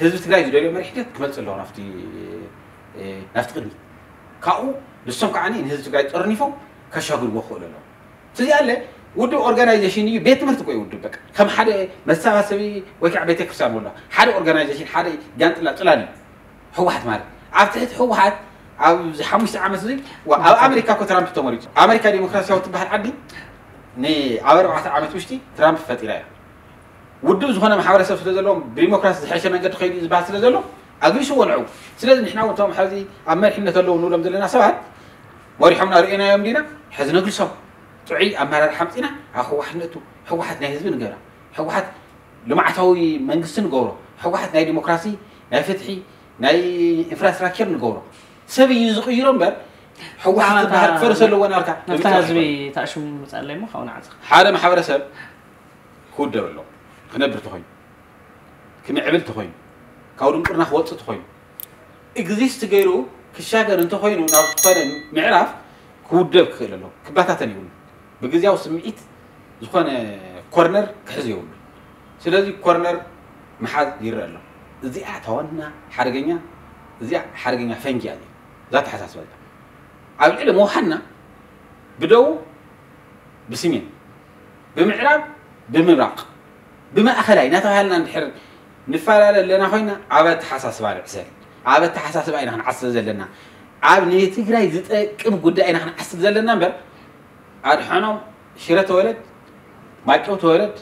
ህዝቢ ትግራይ ዝደልዮ መሪሒ ክመፅእ ኣለዎ ናፍቲ ናፍቲ ቅድሚ ካብኡ ንሶም ከዓኒ ንህዝቢ ትግራይ ጠርኒፎም ከሻግርዎ ክኽእል ኣለዎ ስለዚ ኣለ ودو أورجانيزيشن يو بيت مرت كوي ودو بك كم حدا مسافة سوي ويكع بيتك سام ولا حدا أورجانيزيشن حدا جانت لا تلاني هو واحد مال عفتحت هو واحد أو حمش عمل سوي او أمريكا كو ترامب تمرج أمريكا ديمقراطية وتبهر عدي ني عبر واحد عمل توشتي ترامب فتيلا ودو زخنا محاولة سلسله تدلهم ديمقراطية حشة من قد خيدي سلسله زباح تدلهم شو ونعو سلسله نحنا وتم حذي أما الحين نتلو ونولم دلنا سبعة وريحنا رئينا يوم دينا حزنا قلصهم تعي أمرار حمتنا هو حنته هو حد نهزمن جرا هو حد لما عتوي من قصن جورا هو حد ناي ديمقراطي ناي فتحي ناي إفراس راكير نجورا سبي يزق يرمب هو حد بحر فرس اللي وين أركع نفتح زبي تعشم مسألة ما خون حالة ما سب خود دور له خنبر تخين كم عمل تخين كورن كورن خوات تخين إكزيست غيره كشاعر أنت خينه نافتر معرف خود دور كله كباتة ብግዜያዊ ስምዒት ዝኾነ ኮርነር ክሕዝ የብሉ ስለዚ ኮርነር መሓዝ ይረአ ኣሎ እዚኣ ተወና ሓደገኛ እዚኣ ሓደገኛ ፈንጂ እያ እዛ ተሓሳስባ እዚኣ ኣብ ልዕሊ መውሃና ብደቡብ ብስሜን ብምዕራብ ብምብራቕ ብማእኸላይ እናተባሃልና እንድሕር ንፈላለ ኣለና ኮይና ኣብ ኣተሓሳስባ ንዕሰል ኣብ ኣተሓሳስባ ኢና ክንዓስብ ዘለና ኣብ ንትግራይ ዝጠቅም ጉዳይ ኢና ክንዓስብ ዘለና እምበር ኣድሓኖም ሽረ ተወለድ ማይጮው ተወለድ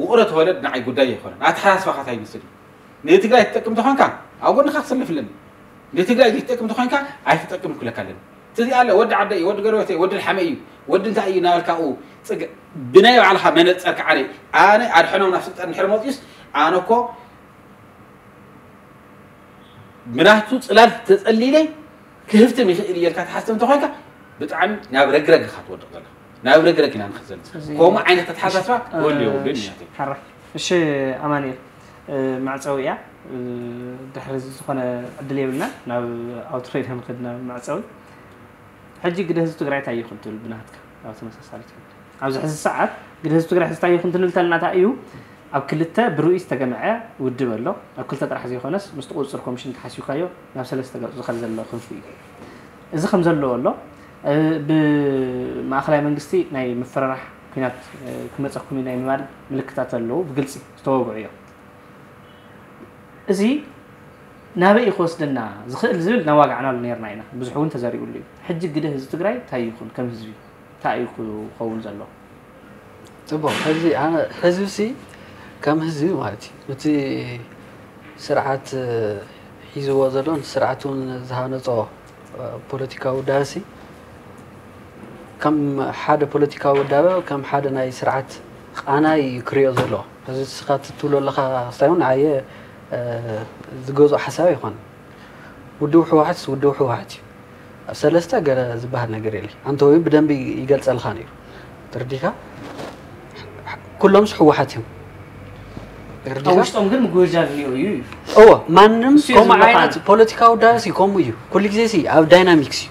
ውቑረ ተወለድ ንዓይ ጉዳይ ኣይኮነን ኣተሓሳስባኻት ኣይመስል እዩ ንትግራይ ትጠቅም ተኾንካ ኣብ ጎንካ ክሰልፍለኒ ንትግራይ ዘይትጠቅም ተኾንካ ኣይትጠቅም ክብለካ ኣለኒ እዚኣ ኣለ ወዲ ዓደ እዩ ወዲ ገርበተ ወዲ ልሓመ እዩ ወዲ እንታይ እዩ ናበልካ ኡ ብናይ ባዕልካ መነፀርካ ዓለ ኣነ ኣድሕኖም ናብ ስልጣን ድሕሪ መፅዩስ ኣነ ኮ ብናቱ ፅላል ተፀሊለ ክህፍትም ይኽእል እየልካ ተሓስብ እንተኮንካ بتعم ناب رج رج خط ورد غلا ناب رج رج نان خزنت كوما عينة تتحدث فا قول لي وبين حرة إيش أمانية مع سويا دحرز خنا عدلي بلنا ناب أو تريد هم خدنا مع سوي حجي قد هزتو قرأت أيه خنت البناتك أو تمسح سالك عاوز أحس الساعة قد هزتو قرأت أيه خنت نلتلنا تأيو أو كلتا برويس تجمع ودي بالله أو كلتا ترى حزيه خنس مستقول صركم شن تحسيو كايو نفس اللي استقال زخل زلا خنفي إذا خمزل له والله ብማእኸላይ መንግስቲ ናይ ምፍርራሕ ኩናት ክመፀኩም ናይ ምባል ምልክታት ኣለዉ ብግልፂ ዝተወግዑ እዮም እዚ ናበይ ክወስደና ዝኽእል ዝብል ናዋጋዕናሉ ነርና ኢና ብዙሕ እውን ተዘሪኡሉ እዩ ሕጂ ግደ ህዝቢ ትግራይ እንታይ ይኹን ከም ህዝቢ እንታይ እዩ ክኸውን ዘሎ ፅቡቅ ሕዚ ኣነ ህዝቢ ሲ ከም ህዝቢ ማለት እዩ እቲ ስርዓት ሒዝዎ ዘሎ ስርዓት እውን ዝሃነፆ ፖለቲካዊ ዳሲ كم حدا بوليتيكا ودابا وكم حدا ناي سرعات انا يكريو زلو هذا سقات تولو لك سايون عاية زغوزو حساوي خان ودوحو واحد ودوحو واحد سلستا قال زباه نقريلي انت وين بدن بيقلت الخاني ترديكا كلهم صحو واحدهم أو مانم كم عينات politics أو داسي كم ويو كل شيء سي أو dynamics يو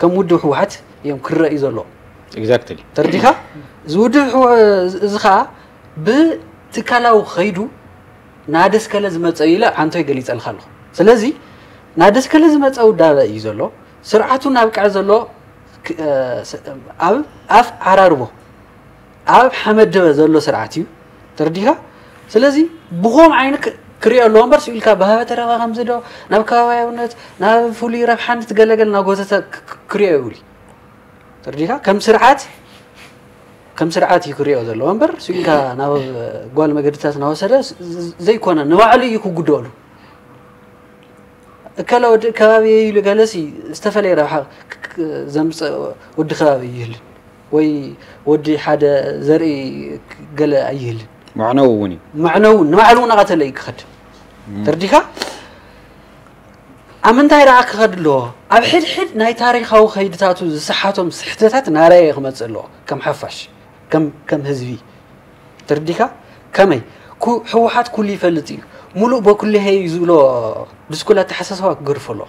ከም ውድብ ህወሓት እዮም ክረአዩ ዘለዎ ኤግዛክትሊ ተርዲኻ እዚ ውድብ እዚ ከዓ ብትካላዊ ከይዱ ናደስከለ ዝመፀ እዩ ኢለ ዓንቶ ይገሊፀልካ ኣለኹ ስለዚ ናደስከለ ዝመፀ ውዳበ እዩ ዘሎ ስርዓቱ ናብ ቅዕ ዘሎ ኣብ ኣፍ ዓራርቦ ኣብ ሓመድ ደበ ዘሎ ስርዓት እዩ ተርዲኻ ስለዚ ብኸም ዓይነት ክሪኦ ኣለዎ እምበር ስኢልካ ባህበ ተረባ ከምዚ ዶ ናብ ከባብያውነት ናብ ፍሉይ ረብሓነት ገለገል ናብ ጎተተ ክሪኦ ይብሉ ተርዲኻ ከም ስርዓት ከም ስርዓት እዩ ክሪኦ ዘለዎ እምበር ስኢልካ ናብ ጓል መገድታት እናወሰደ ዘይኮነ ንባዕሉ እዩ ክጉደሉ እከለ ወዲ ከባቢ ኢሉ ገለሲ ዝተፈለየ ረብሓ ዘምፅእ ወዲ ከባቢ ይህልን ወይ ወዲ ሓደ ዘርኢ ገለ ኣይህልን معنو وني معنو نمعلو نغتلي كخدم ترديكا أمنتاي رأك خدلو أب حد حد ناي تاريخه خيدتاتو صحتهم صحتات ناري خمسلو كم حفش كم كم هزبي ترديكا كمي كو حوحات كل يفلتي ملو بكل هي يزولو بسكولا تحسسوا قرفلو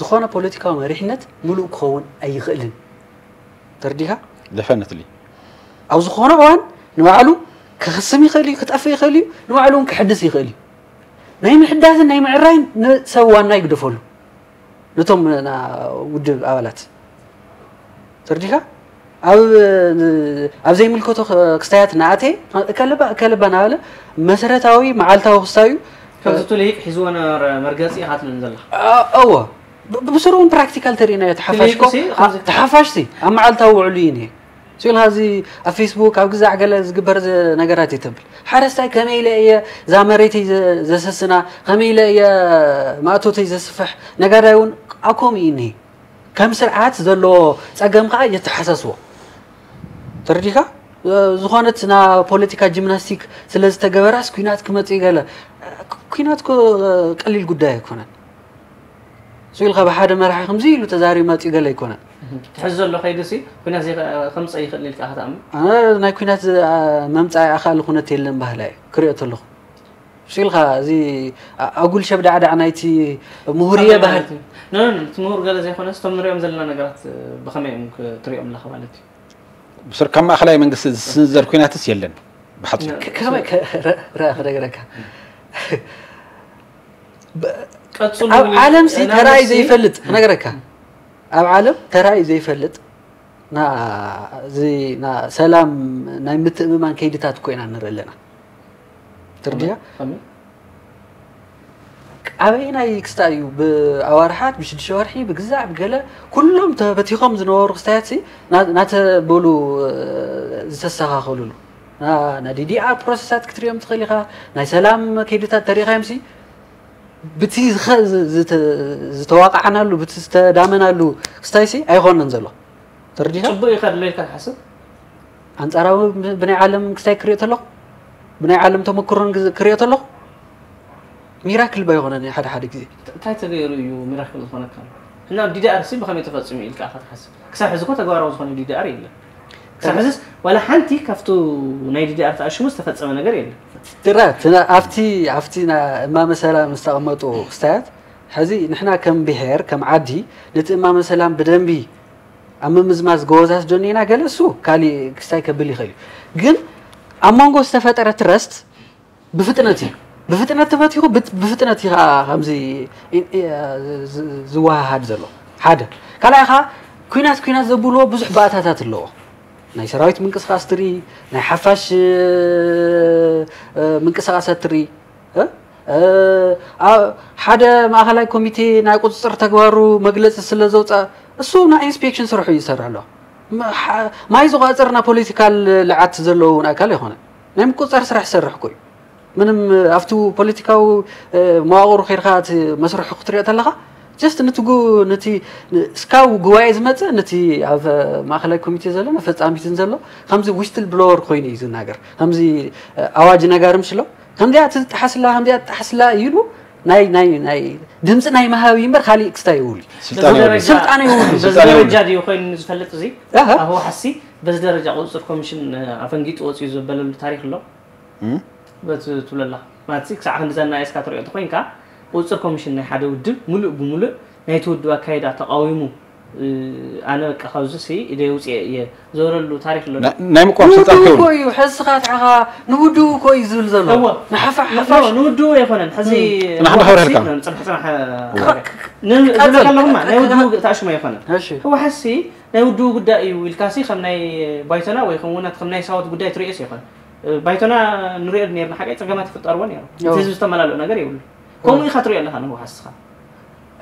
ዝኾነ ፖለቲካዊ መሪሕነት ሙሉእ ክኸውን ኣይኽእልን ተርዲኻ ድሕነት ኣብ ዝኾነ እዋን ንባዕሉ كخصم يخليه كتأفي يخليه نوعلون كحدث يخليه ناي من حداثن ناي من عراين نسوى ناي قدفولو نتوم نا ودب أولاد ترديها أو أو زي ملكو تو كستيات نعاتي كلب كلب أنا ولا مسرة تاوي معلتا وخصايو كبزتو ليك حزو أنا مرقاسي هات لنزل أوه بسرون براكتيكال ترينا تحفاشكو تحفاشتي أما علتا وعليني سيل هذي على أو كذا على زقبر نجاراتي تبل حرستي كميلة يا زامريتي زسسنا كميلة يا ما توتي زسفح نجارون أكم إني كم سرعة ذلوا سأجمع يتحسسوا ترديها زخانتنا بوليتيكا جيمناستيك سلز تجبراس كينات كم تيجلا كينات كو قليل قدايك هنا سيل خب حدا مرح خمزيل وتزاري ما تيجلا يكونه ትሕዝ ዘሎ ከይዲ ሲ ኩናት ከምፀ ይኽእል ኢልካ ክትኣምን ናይ ኩናት መምፃኢ ኣካል ኩነት የለን ባህላ እዩ ክሪኦ ተለኹ ስኢልካ እዚ ኣጉል ሸብዳዕዳዕ ናይቲ ምሁርየ ባህል እቲ ምሁር ገለ ዘይኮነ ስቶም ንሪኦም ዘለና ነገራት ብከመይ እዮም ትሪኦም ኣለካ ማለት እዩ ብስር ካብ ማእኸላይ መንግስቲ ዝስንዘር ኩናትስ የለን ብሓመይ ርአ ክነገረካ ቀፅሉ ዓለም ሲ ተራእዩ ዘይፈልጥ ክነገረካ أب عالم تراي زي فلت نا زي نا سلام نا مت من كيد تات كوين عن رجلنا ترجع أنا يكستايو بأوارحات بشد شوارحي بجزع بجلا كلهم تبتي خمس نور استاتي نات بولو زسها خلولو نا نا دي دي ار بروسسات كتير يوم تخليها نا سلام كيد تات تاريخ يمسي ብቲ ዝተዋቕዓናሉ ብቲ ዝተዳመናሉ ክስታይሲ ኣይኮነን ዘሎ ትርዲኻ ፅቡቅ ኢካ ድለይካ ሓስብ ኣንፃራዊ ብናይ ዓለም ክስታይ ክሪኦ ተለኹ ብናይ ዓለም ተመክሮን ክሪኦ ተለኹ ሚራክል ባይኮነን ሓደ ሓደ ግዜ እንታይ ተገይሩ እዩ ሚራክል ዝኾነካ ሕና ዲዳኣር ሲ ብከመይ ተፈፅሙ ኢልካ ካ ትሓስብ ክሳብ ሕዚ ኮ ተግባራዊ ዝኾነ ዲዳኣር የለን ሳሕስ ዋላ ሓንቲ ካብቲ ናይ ዲዲኣር ተኣሽሙ ዝተፈፀመ ነገር የለን ጥራት ኣብቲ ኣብቲ እማመ ሰላም ዝተቐመጡ ክስታያት ሕዚ ንሕና ከም ብሄር ከም ዓዲ ነቲ እማመ ሰላም ብደንቢ ኣብ ምምዝማዝ ጎበዛት ዶኒና ገለ እሱ ካሊእ ክስታይ ከብል ይኽእል እዩ ግን ኣብ መንጎ ዝተፈጠረ ትረስት ብፍጥነት እዩ ብፍጥነት ተፈቲኹ ብፍጥነት እዩ ከዓ ከምዚ ዝወሃሃድ ዘሎ ሓደ ካልኣይ ከዓ ኩናት ኩናት ዘብልዎ ብዙሕ ባእታታት ኣለዎ ናይ ሰራዊት ምንቅስቃስ ትርኢ ናይ ሓፋሽ ምንቅስቃሳት ትርኢ ኣብ ሓደ ማእኸላይ ኮሚቴ ናይ ቁፅፅር ተግባሩ መግለፂ ስለ ዘውፅእ እሱ ናይ ኢንስፔክሽን ስርሑ እዩ ዝሰርሕ ኣሎ ማይ ዝቋፅር ናይ ፖለቲካል ልዓት ዘለዎ እውን ኣካል ኣይኮነ ናይ ምቁፅፃር ስራሕ ዝሰርሕ ኮ እዩ ምንም ኣብቲ ፖለቲካዊ መዋቕሩ ከይድካ መስርሑ ክትሪኦ ተለካ ጀስት ነቲ ነቲ ስካብ ጉባኤ ዝመፀ ነቲ ኣብ ማእከላይ ኮሚቴ ዘሎ መፈፃሚትን ዘሎ ከምዚ ዊስትል ብሎወር ኮይኑ እዩ ዝናገር ከምዚ ኣዋጅ ነጋር ምስሎ ከምዚኣ ትጣሓስላ ከምዚኣ ትጣሓስላ ኢሉ ናይ ናይ ናይ ድምፂ ናይ መሃቢ እምበር ካሊእ ክስታ ይውሉ ስልጣን ይውሉ በዚ ደረጃ ድዩ ኮይኑ ዝፈልጥ እዚ ኣሁ ሓሲ በዚ ደረጃ ቁፅር ኮሚሽን ኣፈንጊጡ ወፅኡ ዝበለሉ ታሪክ ኣሎ በቲ ትብለላ ማለት ክሳዕ ክንዲዛ ናእስካ ትሪኦ እንተኮይንካ أوصى كوميشن هذا ودب ملء بملء نهيتو دوا كايدا تقاويمو أنا كخوزة سي إذا وصي يا زور اللو تاريخ اللو نعم كم سنة نودو كوي حس خات عها نودو كوي زل زل هو نحفة نحفة نودو يا فنان حزي نحن حوار هالكلام نحن حسنا حا نودو تعشوا يا فنان هالشي هو حسي نودو قد أي والكاسي خم ناي بايتنا ويخمونا خم ناي صوت قد أي تريس يا فنان بايتنا نريد نير نحكي تكلمات في الأروان يا رب تزوج تملا لو نقدر يقول ከምኡ ኢኻ ትሪኦ ኣለኻ ንህወሓት ስኻ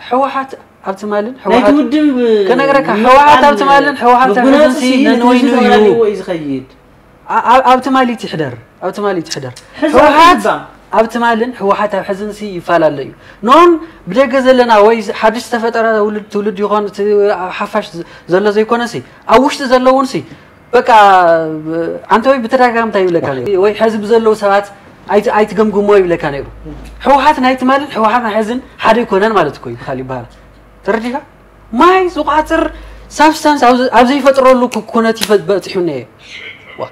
ሕወሓት ኣብቲ ማልን ናይቲ ውድብ ከነገረካ ሕወሓት ኣብቲ ማልን ሕወሓት ሕዚ ነንወይኑ እዩ ዝኸይድ ኣብቲ ማል ይትሕደር ኣብቲ ማል ይትሕደር ሕወሓት ኣብቲ ማልን ሕወሓት ኣብ ሕዚ ንሲ ይፈላለ እዩ ኖን ብደገ ዘለና ወይ ሓድሽ ዝተፈጠረ ውሉድ ትውልድ ይኾን ሓፋሽ ዘሎ ዘይኮነ ሲ ኣብ ውሽጢ ዘሎ እውን ሲ በቃ ዓንተ ወይ ብተደጋጋሚ እንታይ ይብለካ ወይ ሕዚ ብዘለዉ ሰባት أيت أيت جم جم ويبلا كان يبو حوحات نايت مال حوحات حزن حد يكونن مالت كوي خالي بار ترجع ما يسوق عتر سابستانس عاوز عاوز يفتروا له كونات يفت بتحونه وا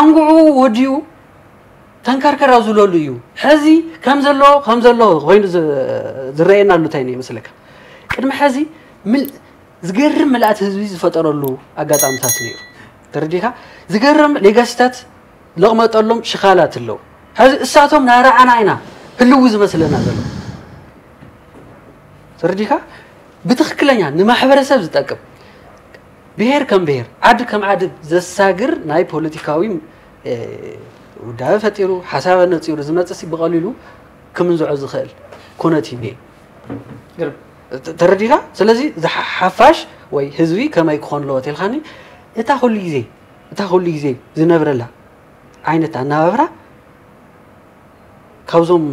أنقعوا وديو ተንከርከር ኣብ ዝብለሉ እዩ ሕዚ ከም ዘለዎ ከም ዘለዎ ኮይኑ ዝረአየና ኣሎ እንታይ ይመስለካ ቅድሚ ሕዚ ዝገርም ምልኣት ህዝቢ ዝፈጠረሉ ኣጋጣሚታት ነይሩ ተረዲካ ዝገርም ሌጋሲታት لقمطሎም ሽኻላት ኣለዉ ሕዚ እሳቶም ናረኣና ኢና ህልው ዝመስለና ዘሎ ተረዲካ ብትክክለኛ ንማሕበረሰብ ዝጠቅም ብሄር ከም ብሄር ዓዲ ከም ዓዲ ዘሳግር ናይ ፖለቲካዊ ውዳበ ፈጢሩ ሓሳብ ነፂሩ ዝመፅእ ብቐሊሉ ክምንዝዖ ዝኽእል ኩነት እዩ እኒአ ተረዲካ ስለዚ ሓፋሽ ወይ ህዝቢ ከመይ ክኾን ኣለዎ ተልካኒ እታ ኩሉ ግዜ እታ ኩሉ ግዜ ዝነብረላ ዓይነት ኣነባብራ ካብዞም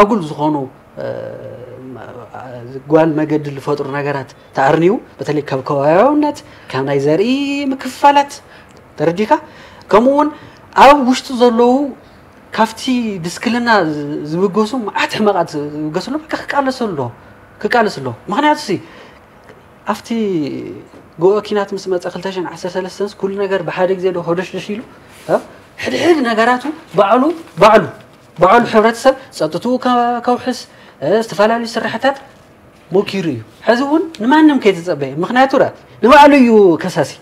ኣጉል ዝኾኑ ጓል መገዲ ዝፈጥሩ ነገራት ተኣርንዩ በተለይ ካብ ከባቢያውነት ካብ ናይ ዘርኢ ምክፋላት ተረዲካ ከምኡ ውን ኣብ ውሽጢ ዘለዉ ካብቲ ድስክልና ዝብገሱ መዓት ሕመቓት ዝብገሱሎ ክቃለስ ኣሎ ክቃለስ ኣሎ ምክንያቱ ሲ ኣብቲ ጎኦ ኪናት ምስ መፀ 213 ኩሉ ነገር ብሓደ ግዜ ዶ ከደሽደሽ ኢሉ ሕድሕድ ነገራቱ ባዕሉ ባዕሉ ባዕሉ ሕብረተሰብ ፀጥትኡ ከውሕስ ዝተፈላለዩ ስራሕታት ሞኪሩ እዩ ሕዚ እውን ንማንም ከይተፀበየ ምክንያቱ ንባዕሉ እዩ ከሳሲ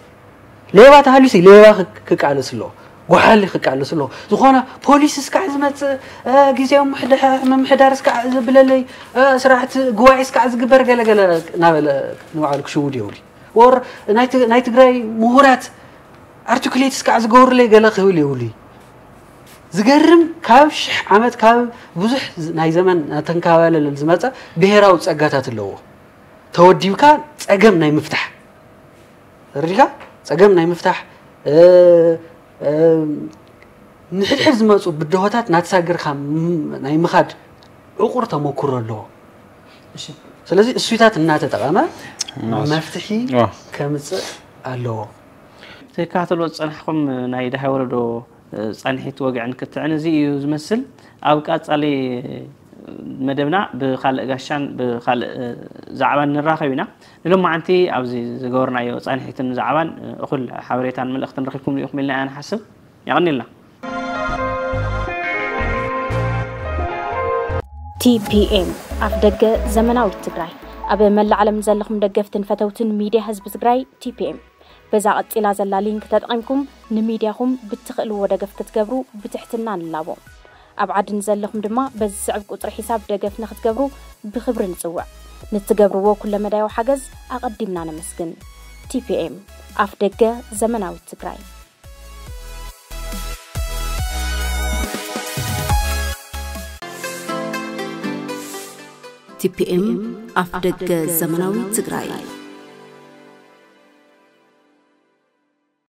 ሌባ ተሃልዩሲ ሌባ ክቃልስ ኣለዎ ጓሓሊ ክቃልስ ኣለዎ ዝኾነ ፖሊስ ስካዕ ዝመፅእ ግዜዊ ምምሕዳር ስካዕ ዝብለለይ ስራሕቲ ጉባኤ ስካዕ ዝግበር ገለገለ ናበለ ንባዕሉ ክሽውድ የብሉ ወር ናይ ትግራይ ምሁራት ኣርቲኩሌትስ ከዓ ዝገብሩለይ ገለ ክብል የብሉዩ ዝገርም ካብ ሽሕ ዓመት ካብ ብዙሕ ናይ ዘመን ናተንከባበለለን ዝመፀ ብሄራዊ ፀጋታት ኣለዎ ተወዲብካ ፀገም ናይ ምፍታሕ ርዲካ ፀገም ናይ ምፍታሕ ንሕድሕድ ዝመፁ ብድሆታት ናተሳግርካ ናይ ምኻድ ዕቁር ተመክሮ ኣለዎ ስለዚ እሱታት እናተጠቐመ መፍትሒ ከምፅእ ኣለዎ ተከታተልዎ ዝፀናሕኩም ናይ ድሃ ወለዶ ፃንሒት ወግዕን ክትዕን እዚ እዩ ዝመስል ኣብ ቃፃሊ መደብና ብካልእ ጋሻን ብካልእ ዛዕባን ንራኸብ ኢና ንሎም መዓንቲ ኣብዚ ዝገበርናዮ ፃንሒትን ዛዕባን እኹል ሓበሬታን መልእኽትን ረኪብኩም ኢኹም ኢልና ኢና ንሓስብ ይቐኒልና ቲፒኤም ኣፍ ደገ ዘመናዊት ትግራይ ኣብ መላእ ዓለም ዘለኹም ደገፍትን ፈተውትን ሚድያ ህዝቢ ትግራይ ቲፒኤም بزاق اتلا زلا لينك تدقنكم نميدياكم بتخلو ودقف تتقبرو بتحتنا نلابو أبعد نزلهم دما بزعب قطر حساب دقف نختقبرو بخبر نتوع نتقبرو كل مدايو حقز أقدمنا نمسكن تي بي ام أفدقة زمناو التقرأي تي بي ام أفدقة زمناو التقرأي